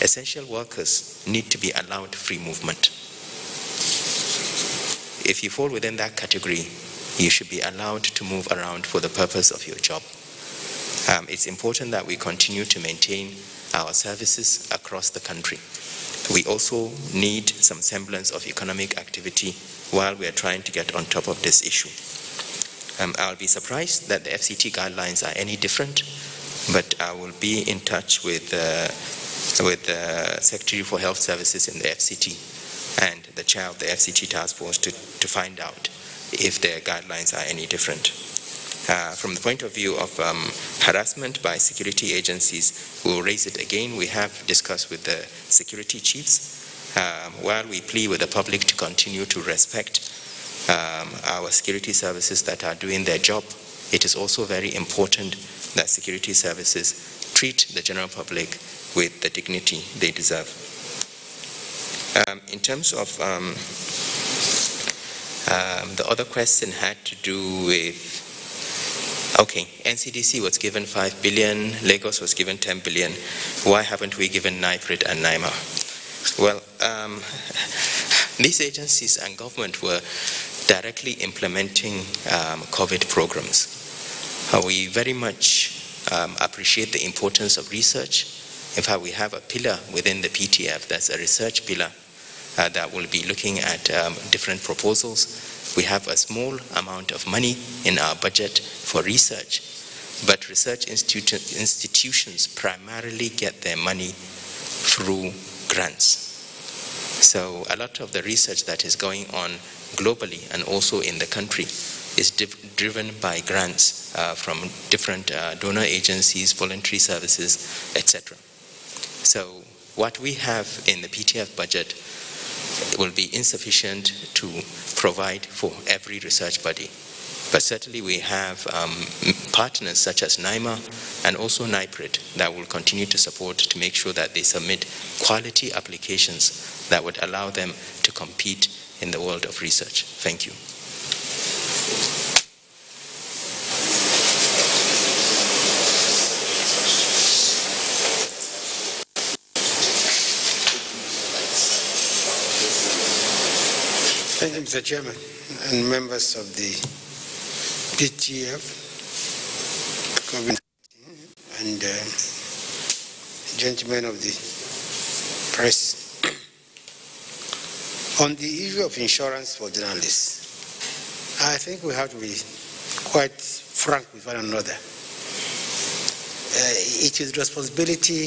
Essential workers need to be allowed free movement. If you fall within that category, you should be allowed to move around for the purpose of your job. Um, it's important that we continue to maintain our services across the country. We also need some semblance of economic activity while we are trying to get on top of this issue. Um, I'll be surprised that the FCT guidelines are any different, but I will be in touch with, uh, with the Secretary for Health Services in the FCT the chair of the FCT task force to, to find out if their guidelines are any different. Uh, from the point of view of um, harassment by security agencies, we'll raise it again. We have discussed with the security chiefs um, while we plead with the public to continue to respect um, our security services that are doing their job. It is also very important that security services treat the general public with the dignity they deserve. Um, in terms of um, um, the other question had to do with okay, NCDC was given 5 billion, Lagos was given 10 billion. Why haven't we given NIPRD and NIMR? Well, um, these agencies and government were directly implementing um, COVID programs. Uh, we very much um, appreciate the importance of research. In fact, we have a pillar within the PTF that's a research pillar uh, that will be looking at um, different proposals. We have a small amount of money in our budget for research, but research institu institutions primarily get their money through grants. So a lot of the research that is going on globally and also in the country is driven by grants uh, from different uh, donor agencies, voluntary services, etc. So what we have in the PTF budget will be insufficient to provide for every research body. But certainly we have um, partners such as NIMR and also NIPRD that will continue to support to make sure that they submit quality applications that would allow them to compete in the world of research. Thank you. Thank you, Mr. Chairman, and members of the PTF, and uh, gentlemen of the press. On the issue of insurance for journalists, I think we have to be quite frank with one another. Uh, it is the responsibility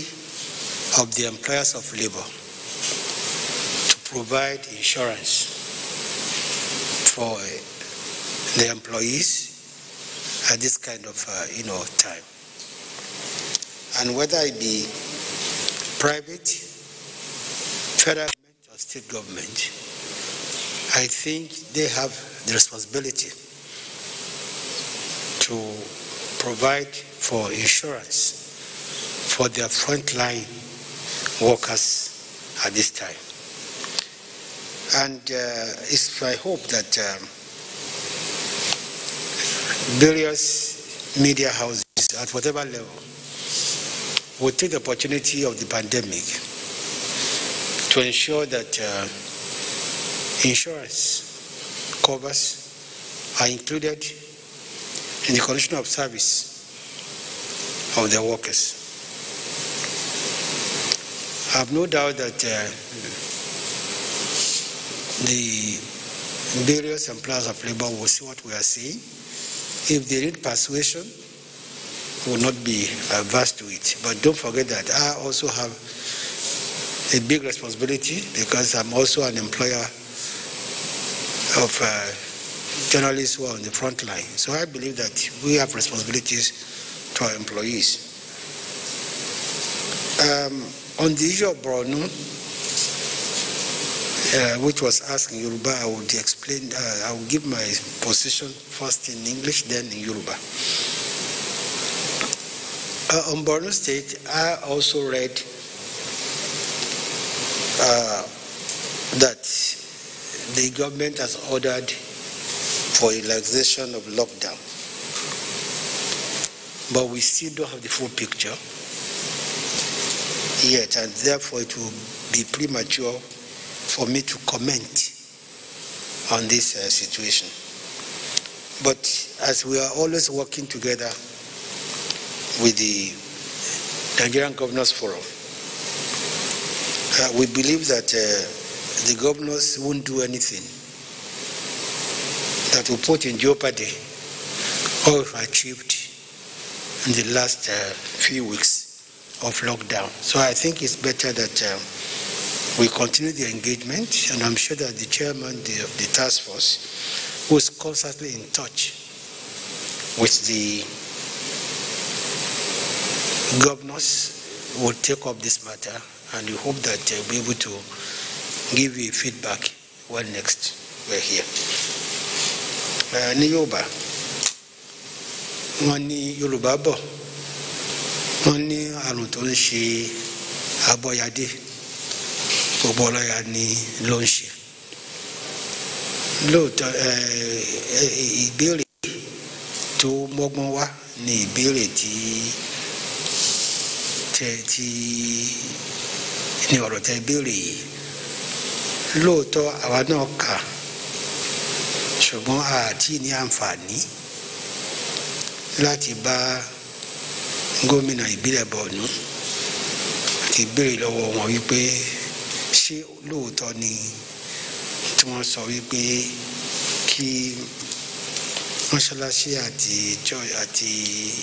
of the employers of labor to provide insurance for the employees at this kind of, uh, you know, time. And whether it be private, federal government or state government, I think they have the responsibility to provide for insurance for their frontline workers at this time. And uh, it's my hope that um, various media houses at whatever level will take the opportunity of the pandemic to ensure that uh, insurance covers are included in the condition of service of their workers. I have no doubt that uh, the various employers of labor will see what we are saying. If they need persuasion, will not be averse to it. But don't forget that I also have a big responsibility because I'm also an employer of uh, journalists who are on the front line. So I believe that we have responsibilities to our employees. Um, on the issue of Borno, uh, which was asked in Yoruba, I would explain, uh, I would give my position first in English, then in Yoruba. Uh, on Borno State, I also read uh, that the government has ordered for relaxation of lockdown. But we still don't have the full picture yet, and therefore it will be premature for me to comment on this uh, situation. But as we are always working together with the Nigerian Governors Forum, uh, we believe that uh, the governors won't do anything that will put in jeopardy all we've achieved in the last uh, few weeks of lockdown. So I think it's better that uh, we continue the engagement, and I'm sure that the chairman of the task force, who is constantly in touch with the governors, will take up this matter, and we hope that uh, they'll be able to give you feedback when next we're here. Uh, ní Yorùbá, wọ́n ní Yorùbá bọ̀, abọ́yadé gbogbo ọlọ́yà ni ló ń ṣe. Lóòótọ́ ìbéèrè tó mọ́gbọ́n wá ní ìbéèrè tí tẹ tí ní ọ̀rọ̀ tẹ béèrè yìí. Lóòótọ́ àwa náà kà ṣùgbọ́n àti ní àǹfààní láti bá gómìnà ìbílẹ̀ bọ̀ọ̀nù àti béèrè lọ́wọ́ wọn wípé ṣé lóòótọ́ ni tí wọ́n sọ wípé kí mọ́ṣáláṣí àti church àti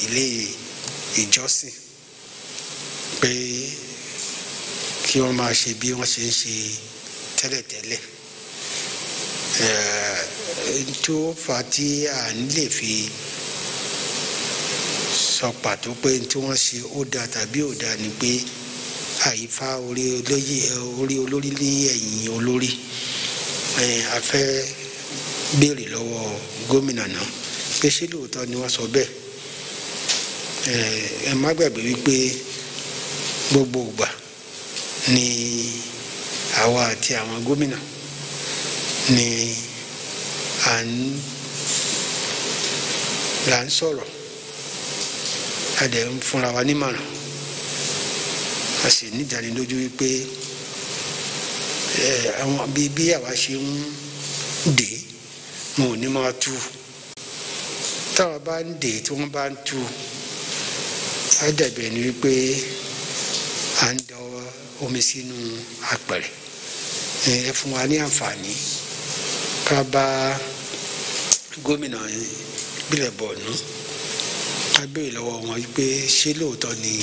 ilé ìjọsìn pé kí wọ́n máa ṣe bí wọ́n ṣe ń ṣe tẹ́lẹ̀tẹ́lẹ̀. Tó á tí à ń fi sọ pàtó pé tí wọ́n ṣe ó dáa tàbí ò dáa ni pé àyífá orí olóyè orí olórí ní ẹ̀yìn olórí. A fẹ́ béèrè lọ́wọ́ gómìnà náà pé ṣé lóòótọ́ ni wọ́n sọ bẹ́ẹ̀? Ẹ má gbàgbé wípé gbogbo ìgbà ni àwa àti àwọn gómìnà ni à ń là ń sọ̀rọ̀. A dẹ̀ ń fúnra wa nímọ̀ràn a sì ní ìdánilójú wípé àwọn bí bí àwa ṣe ń dè wọn ò ní máa tú táwa bá ń dè tí wọ́n bá ń tú á dàbẹ̀ ni wípé à ń dọ omi sínú apẹ̀rẹ̀. Ẹ fún wa ní àǹfààní ká bá gómìnà ìbílẹ̀ Borno. Ká béèrè lọ́wọ́ wọn wípé ṣé lóòótọ́ ni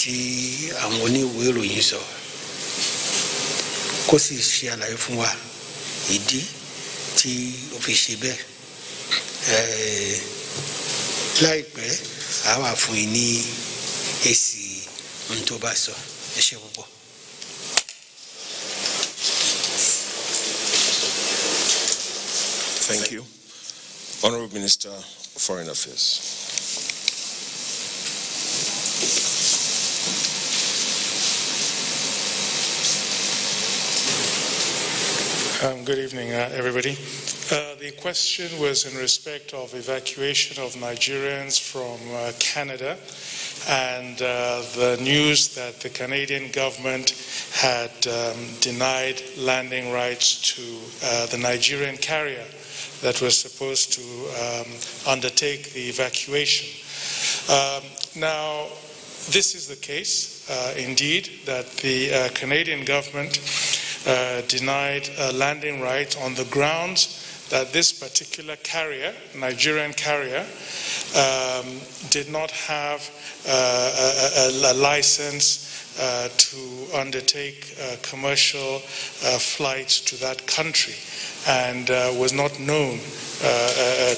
ti àwọn oníwèé ìròyìn sọ kó sì ṣe àlàyé fún wa ìdí tí ó fi ṣe bẹ́ẹ̀ láìpẹ́ a wà fún yín ní èsì ohun tó bá sọ ẹ ṣe púpọ̀. Thank you. Honorable Minister of Foreign Affairs. Um, good evening, uh, everybody. Uh, the question was in respect of evacuation of Nigerians from uh, Canada and uh, the news that the Canadian government had um, denied landing rights to uh, the Nigerian carrier that was supposed to um, undertake the evacuation. Um, now, this is the case, uh, indeed, that the Canadian government uh, denied uh, landing rights on the grounds that this particular carrier, Nigerian carrier, um, did not have uh, a, a, a, license uh, to undertake uh, commercial uh, flights to that country and was not known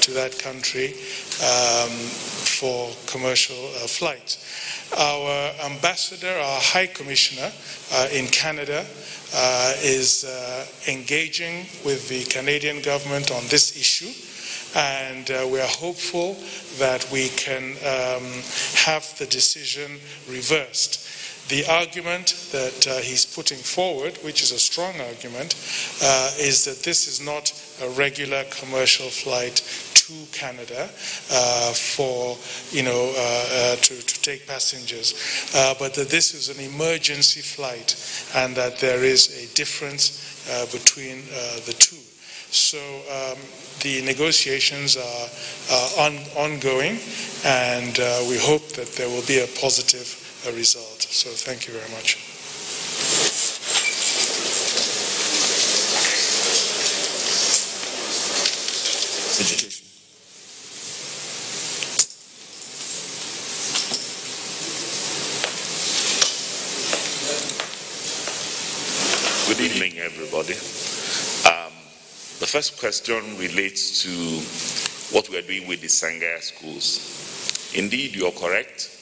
to that country um, for commercial flights. Our ambassador, our high commissioner in Canada, uh, is uh, engaging with the Canadian government on this issue. And uh, we are hopeful that we can um, have the decision reversed. The argument that uh, he's putting forward, which is a strong argument, uh, is that this is not a regular commercial flight to Canada uh, for, you know, uh, uh, to, to take passengers, uh, but that this is an emergency flight and that there is a difference uh, between uh, the two. So um, the negotiations are, on, ongoing and we hope that there will be a positive result. So thank you very much. Good evening, everybody. Um, the first question relates to what we are doing with the Sangaya schools. Indeed, you are correct.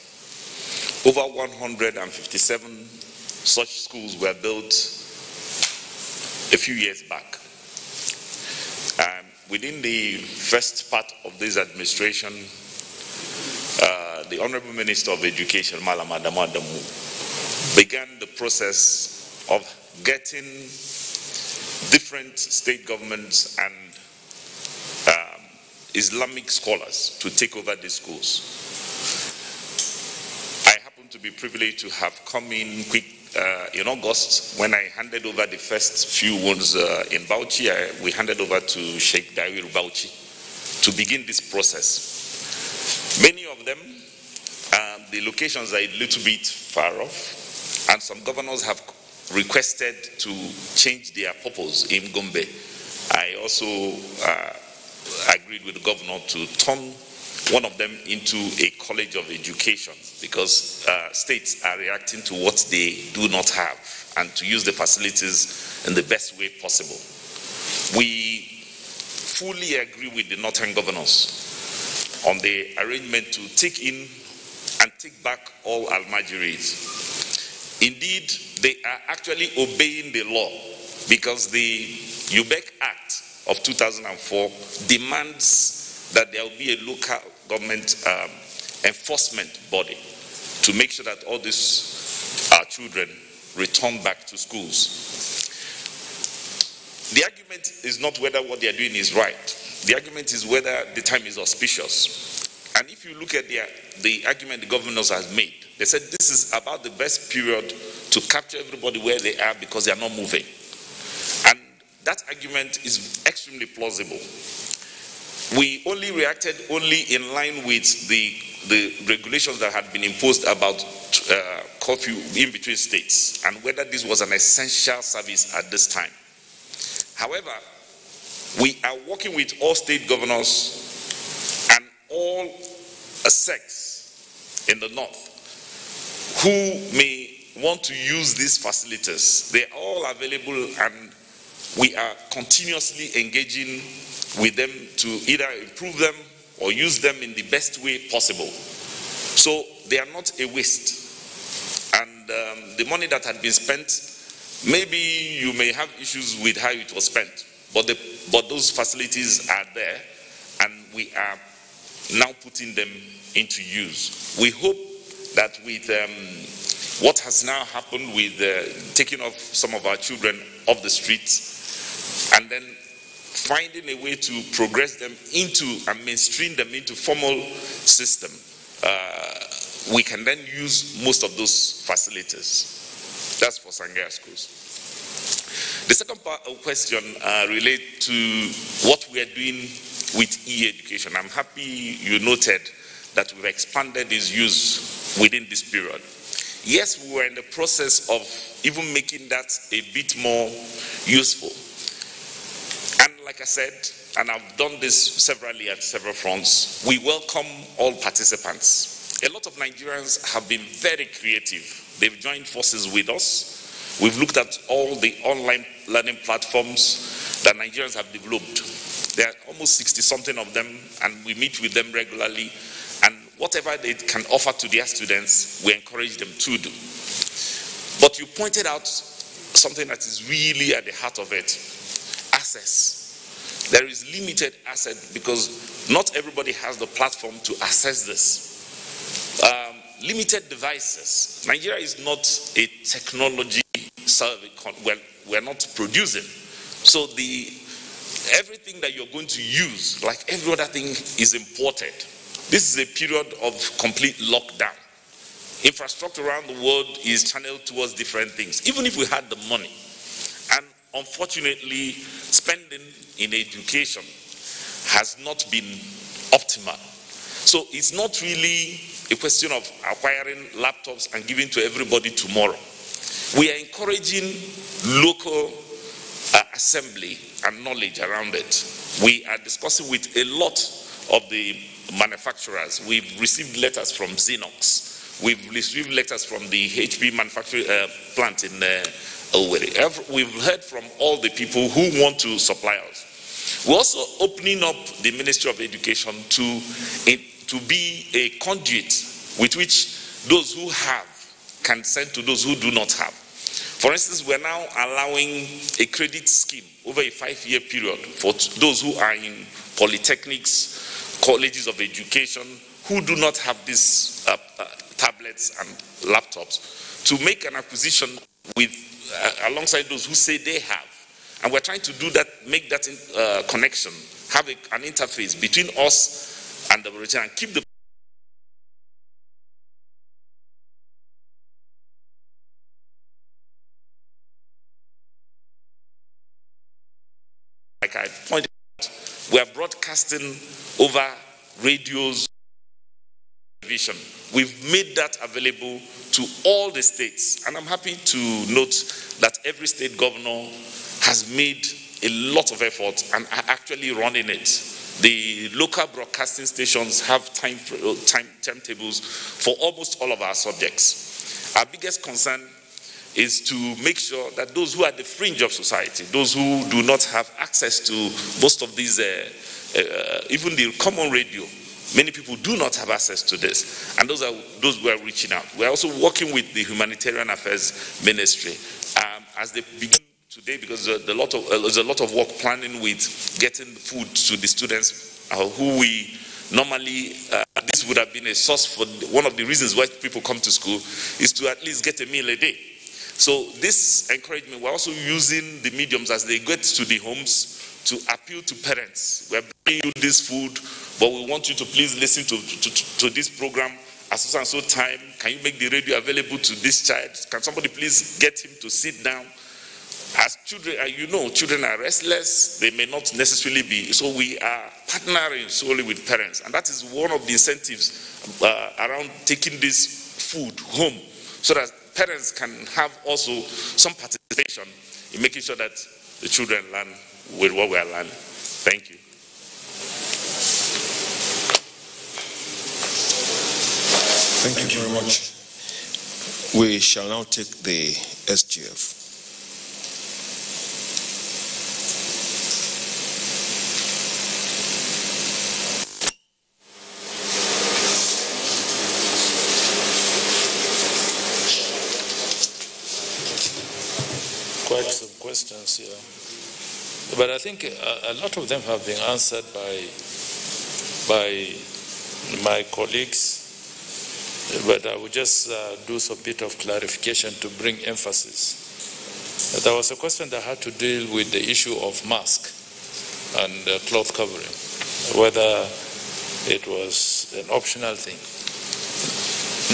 Over 157 such schools were built a few years back. Within the first part of this administration, uh, the Honorable Minister of Education, Malam Adamu began the process of getting different state governments and um, Islamic scholars to take over these schools. I happen to be privileged to have come in quick uh, in August when I handed over the first few ones uh, in Bauchi. I, we handed over to Sheikh Dahiru Bauchi to begin this process. Many of them, uh, the locations are a little bit far off, and some governors have requested to change their purpose in Gombe. I also uh, agreed with the governor to turn one of them into a college of education because uh, states are reacting to what they do not have and to use the facilities in the best way possible. We fully agree with the northern governors on the arrangement to take in and take back all Almajiris. Indeed, they are actually obeying the law because the UBEC Act of 2004 demands that there will be a local government um, enforcement body to make sure that all these uh, children return back to schools. The argument is not whether what they are doing is right. The argument is whether the time is auspicious. And if you look at the, the argument the governors have made, they said this is about the best period to capture everybody where they are because they are not moving. And that argument is extremely plausible. We only reacted only in line with the, the regulations that had been imposed about uh, curfew in between states and whether this was an essential service at this time. However, we are working with all state governors and all sects in the north who may want to use these facilities. They are all available and we are continuously engaging with them to either improve them or use them in the best way possible. So they are not a waste. And um, the money that had been spent, maybe you may have issues with how it was spent, but, the, but those facilities are there and we are now putting them into use. We hope that with um, what has now happened with uh, taking off some of our children off the streets and then finding a way to progress them into and mainstream them into formal system, uh, we can then use most of those facilities. That's for Sangaya schools. The second part of question uh, relate to what we are doing with e-education. I'm happy you noted that we've expanded its use within this period. Yes, we were in the process of even making that a bit more useful like I said, and I've done this severally at several fronts, we welcome all participants. A lot of Nigerians have been very creative. They've joined forces with us. We've looked at all the online learning platforms that Nigerians have developed. There are almost 60 something of them, and we meet with them regularly. And whatever they can offer to their students, we encourage them to do. But you pointed out something that is really at the heart of it access there is limited asset because not everybody has the platform to access this. Um, limited devices. Nigeria is not a technology survey. Well, we're not producing. So the everything that you're going to use, like every other thing, is imported. This is a period of complete lockdown. Infrastructure around the world is channeled towards different things, even if we had the money. And unfortunately, spending in education has not been optimal. So it's not really a question of acquiring laptops and giving to everybody tomorrow. We are encouraging local uh, assembly and knowledge around it. We are discussing with a lot of the manufacturers. We've received letters from Xerox. We've received letters from the HP manufacturing uh, plant in uh, We've heard from all the people who want to supply us. We're also opening up the Ministry of Education to, to be a conduit with which those who have can send to those who do not have. For instance, we're now allowing a credit scheme over a five-year period for those who are in polytechnics, colleges of education, who do not have these uh, uh, tablets and laptops to make an acquisition with uh, alongside those who say they have. And we're trying to do that, make that in, uh, connection, have a, an interface between us and the origin and keep the like I pointed out, we are broadcasting over radios, television. We've made that available to all the states. And I'm happy to note that every state governor has made a lot of effort and are actually running it. The local broadcasting stations have time, time timetables for almost all of our subjects. Our biggest concern is to make sure that those who are the fringe of society, those who do not have access to most of these, uh, uh, even the common radio, many people do not have access to this. And those are those who are reaching out. We're also working with the Humanitarian Affairs Ministry um, as they begin today because there's a lot of, uh, there's a lot of work planning with getting food to the students uh, who we normally uh, this would have been a source for one of the reasons why people come to school is to at least get a meal a day so this encouragement, we're also using the mediums as they get to the homes to appeal to parents. We're bringing you this food, but we want you to please listen to, to, to this program at so and so time. Can you make the radio available to this child? Can somebody please get him to sit down? As children, uh, you know, children are restless. They may not necessarily be. So we are partnering solely with parents. And that is one of the incentives uh, around taking this food home so that parents can have also some participation in making sure that the children learn with what we are learning. Thank you. Thank you very much. We shall now take the SGF. quite some questions here. But I think a, a, lot of them have been answered by, by my colleagues. But I will just uh, do some bit of clarification to bring emphasis. There was a question that had to deal with the issue of mask and uh, cloth covering, whether it was an optional thing.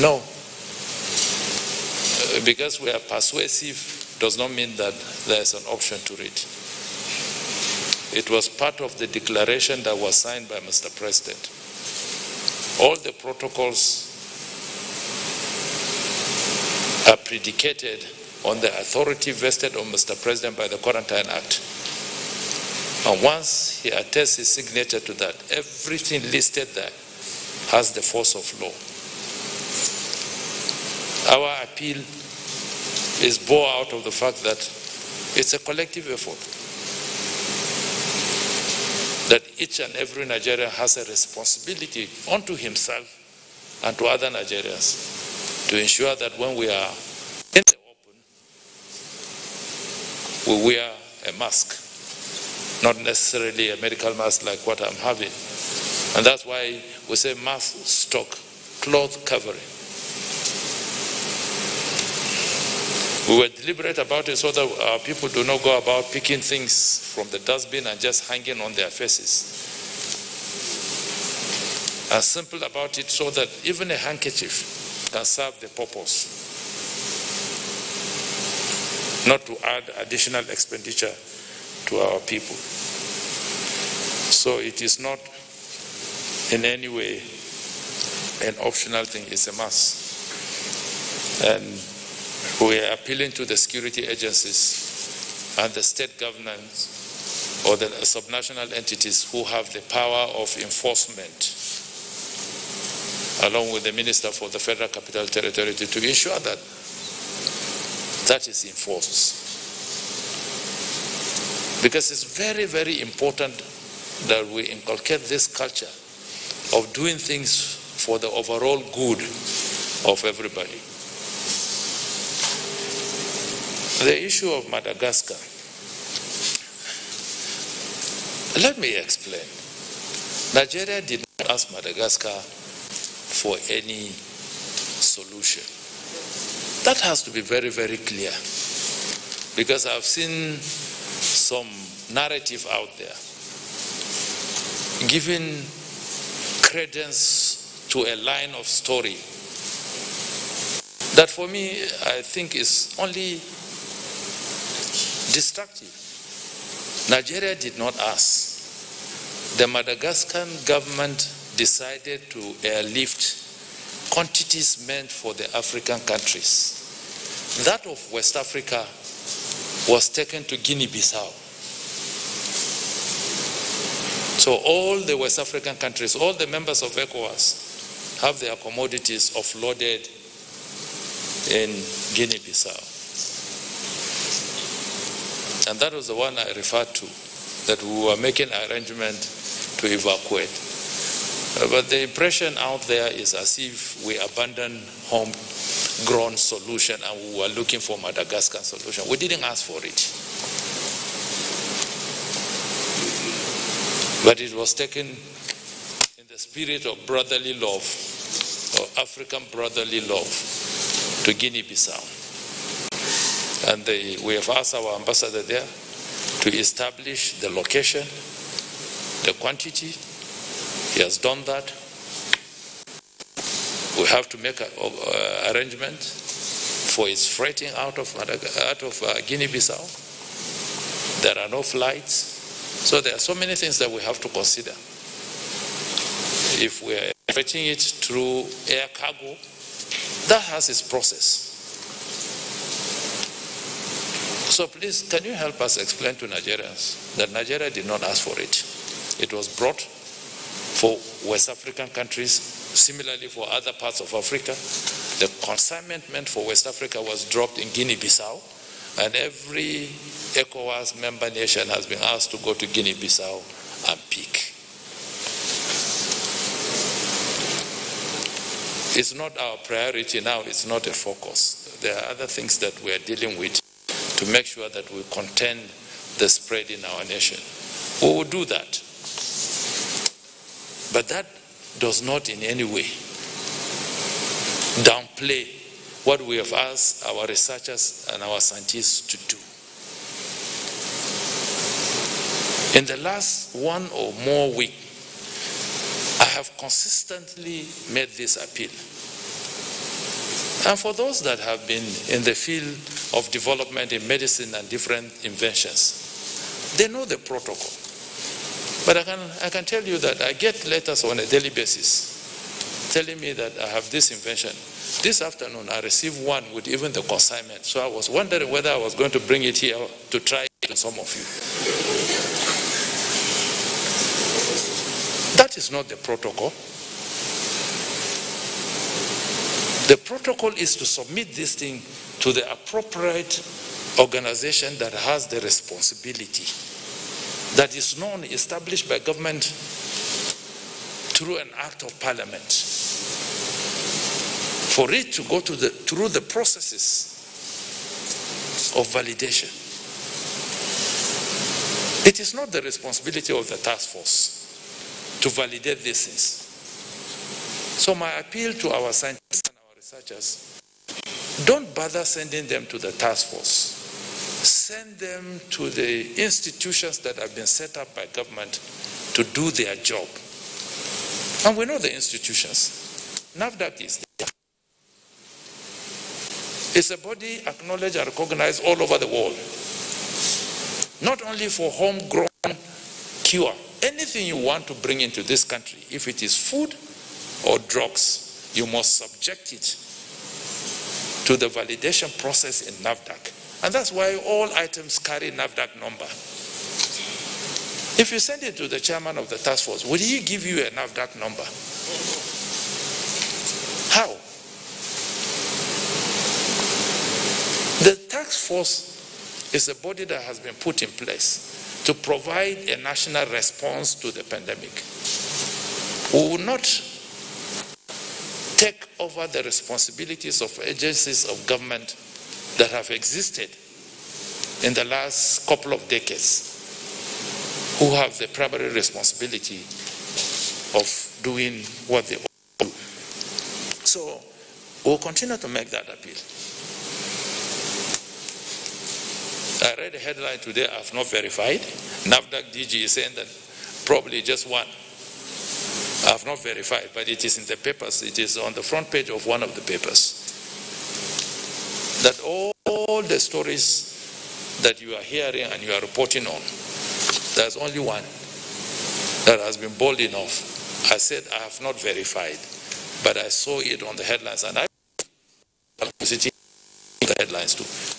No, uh, because we are persuasive does not mean that there is an option to it. It was part of the declaration that was signed by Mr. President. All the protocols are predicated on the authority vested on Mr. President by the Quarantine Act. And once he attests his signature to that, everything listed there has the force of law. Our appeal is born out of the fact that it's a collective effort. That each and every Nigerian has a responsibility unto himself and to other Nigerians to ensure that when we are in the open, we wear a mask, not necessarily a medical mask like what I'm having. And that's why we say mask stock, cloth covering. We were deliberate about it so that our people do not go about picking things from the dustbin and just hanging on their faces. As simple about it so that even a handkerchief can serve the purpose, not to add additional expenditure to our people. So it is not in any way an optional thing, it's a must. And we are appealing to the security agencies and the state governments or the subnational entities who have the power of enforcement, along with the Minister for the Federal Capital Territory, to ensure that that is enforced. Because it's very, very important that we inculcate this culture of doing things for the overall good of everybody. The issue of Madagascar. Let me explain. Nigeria did not ask Madagascar for any solution. That has to be very, very clear. Because I've seen some narrative out there giving credence to a line of story that for me I think is only destructive. Nigeria did not ask. The Madagascar government decided to airlift quantities meant for the African countries. That of West Africa was taken to Guinea-Bissau. So all the West African countries, all the members of ECOWAS have their commodities offloaded in Guinea-Bissau. And that was the one I referred to, that we were making arrangement to evacuate. Uh, but the impression out there is as if we abandoned homegrown solution and we were looking for Madagascar solution. We didn't ask for it. But it was taken in the spirit of brotherly love, or African brotherly love, to Guinea-Bissau. And they, we have asked our ambassador there to establish the location, the quantity. He has done that. We have to make an arrangement for its freighting out of, out of uh, Guinea-Bissau. There are no flights. So there are so many things that we have to consider. If we are freighting it through air cargo, that has its process. So please, can you help us explain to Nigerians that Nigeria did not ask for it? It was brought for West African countries, similarly for other parts of Africa. The consignment meant for West Africa was dropped in Guinea-Bissau, and every ECOWAS member nation has been asked to go to Guinea-Bissau and pick. It's not our priority now, it's not a focus. There are other things that we are dealing with to make sure that we contain the spread in our nation. We will do that. But that does not in any way downplay what we have asked our researchers and our scientists to do. In the last one or more week, I have consistently made this appeal. And for those that have been in the field of development in medicine and different inventions, they know the protocol. But I can, I can tell you that I get letters on a daily basis telling me that I have this invention. This afternoon, I received one with even the consignment. So I was wondering whether I was going to bring it here to try it on some of you. That is not the protocol. The protocol is to submit this thing to the appropriate organization that has the responsibility, that is known, established by government through an act of parliament, for it to go to the, through the processes of validation. It is not the responsibility of the task force to validate these things. So my appeal to our scientists researchers, don't bother sending them to the task force. Send them to the institutions that have been set up by government to do their job. And we know the institutions. NAFDAC is there. It's a body acknowledged and recognized all over the world. Not only for homegrown cure, anything you want to bring into this country, if it is food or drugs, you must subject it to the validation process in NAFDAC. And that's why all items carry NAFDAC number. If you send it to the chairman of the task force, would he give you a NAFDAC number? How? The task force is a body that has been put in place to provide a national response to the pandemic. We will not take over the responsibilities of agencies of government that have existed in the last couple of decades who have the primary responsibility of doing what they do. So we'll continue to make that appeal. I read a headline today I have not verified. NAFDAC DG is saying that probably just one. I have not verified, but it is in the papers. It is on the front page of one of the papers. That all, the stories that you are hearing and you are reporting on, there's only one that has been bold enough. I said I have not verified, but I saw it on the headlines and I the headlines too.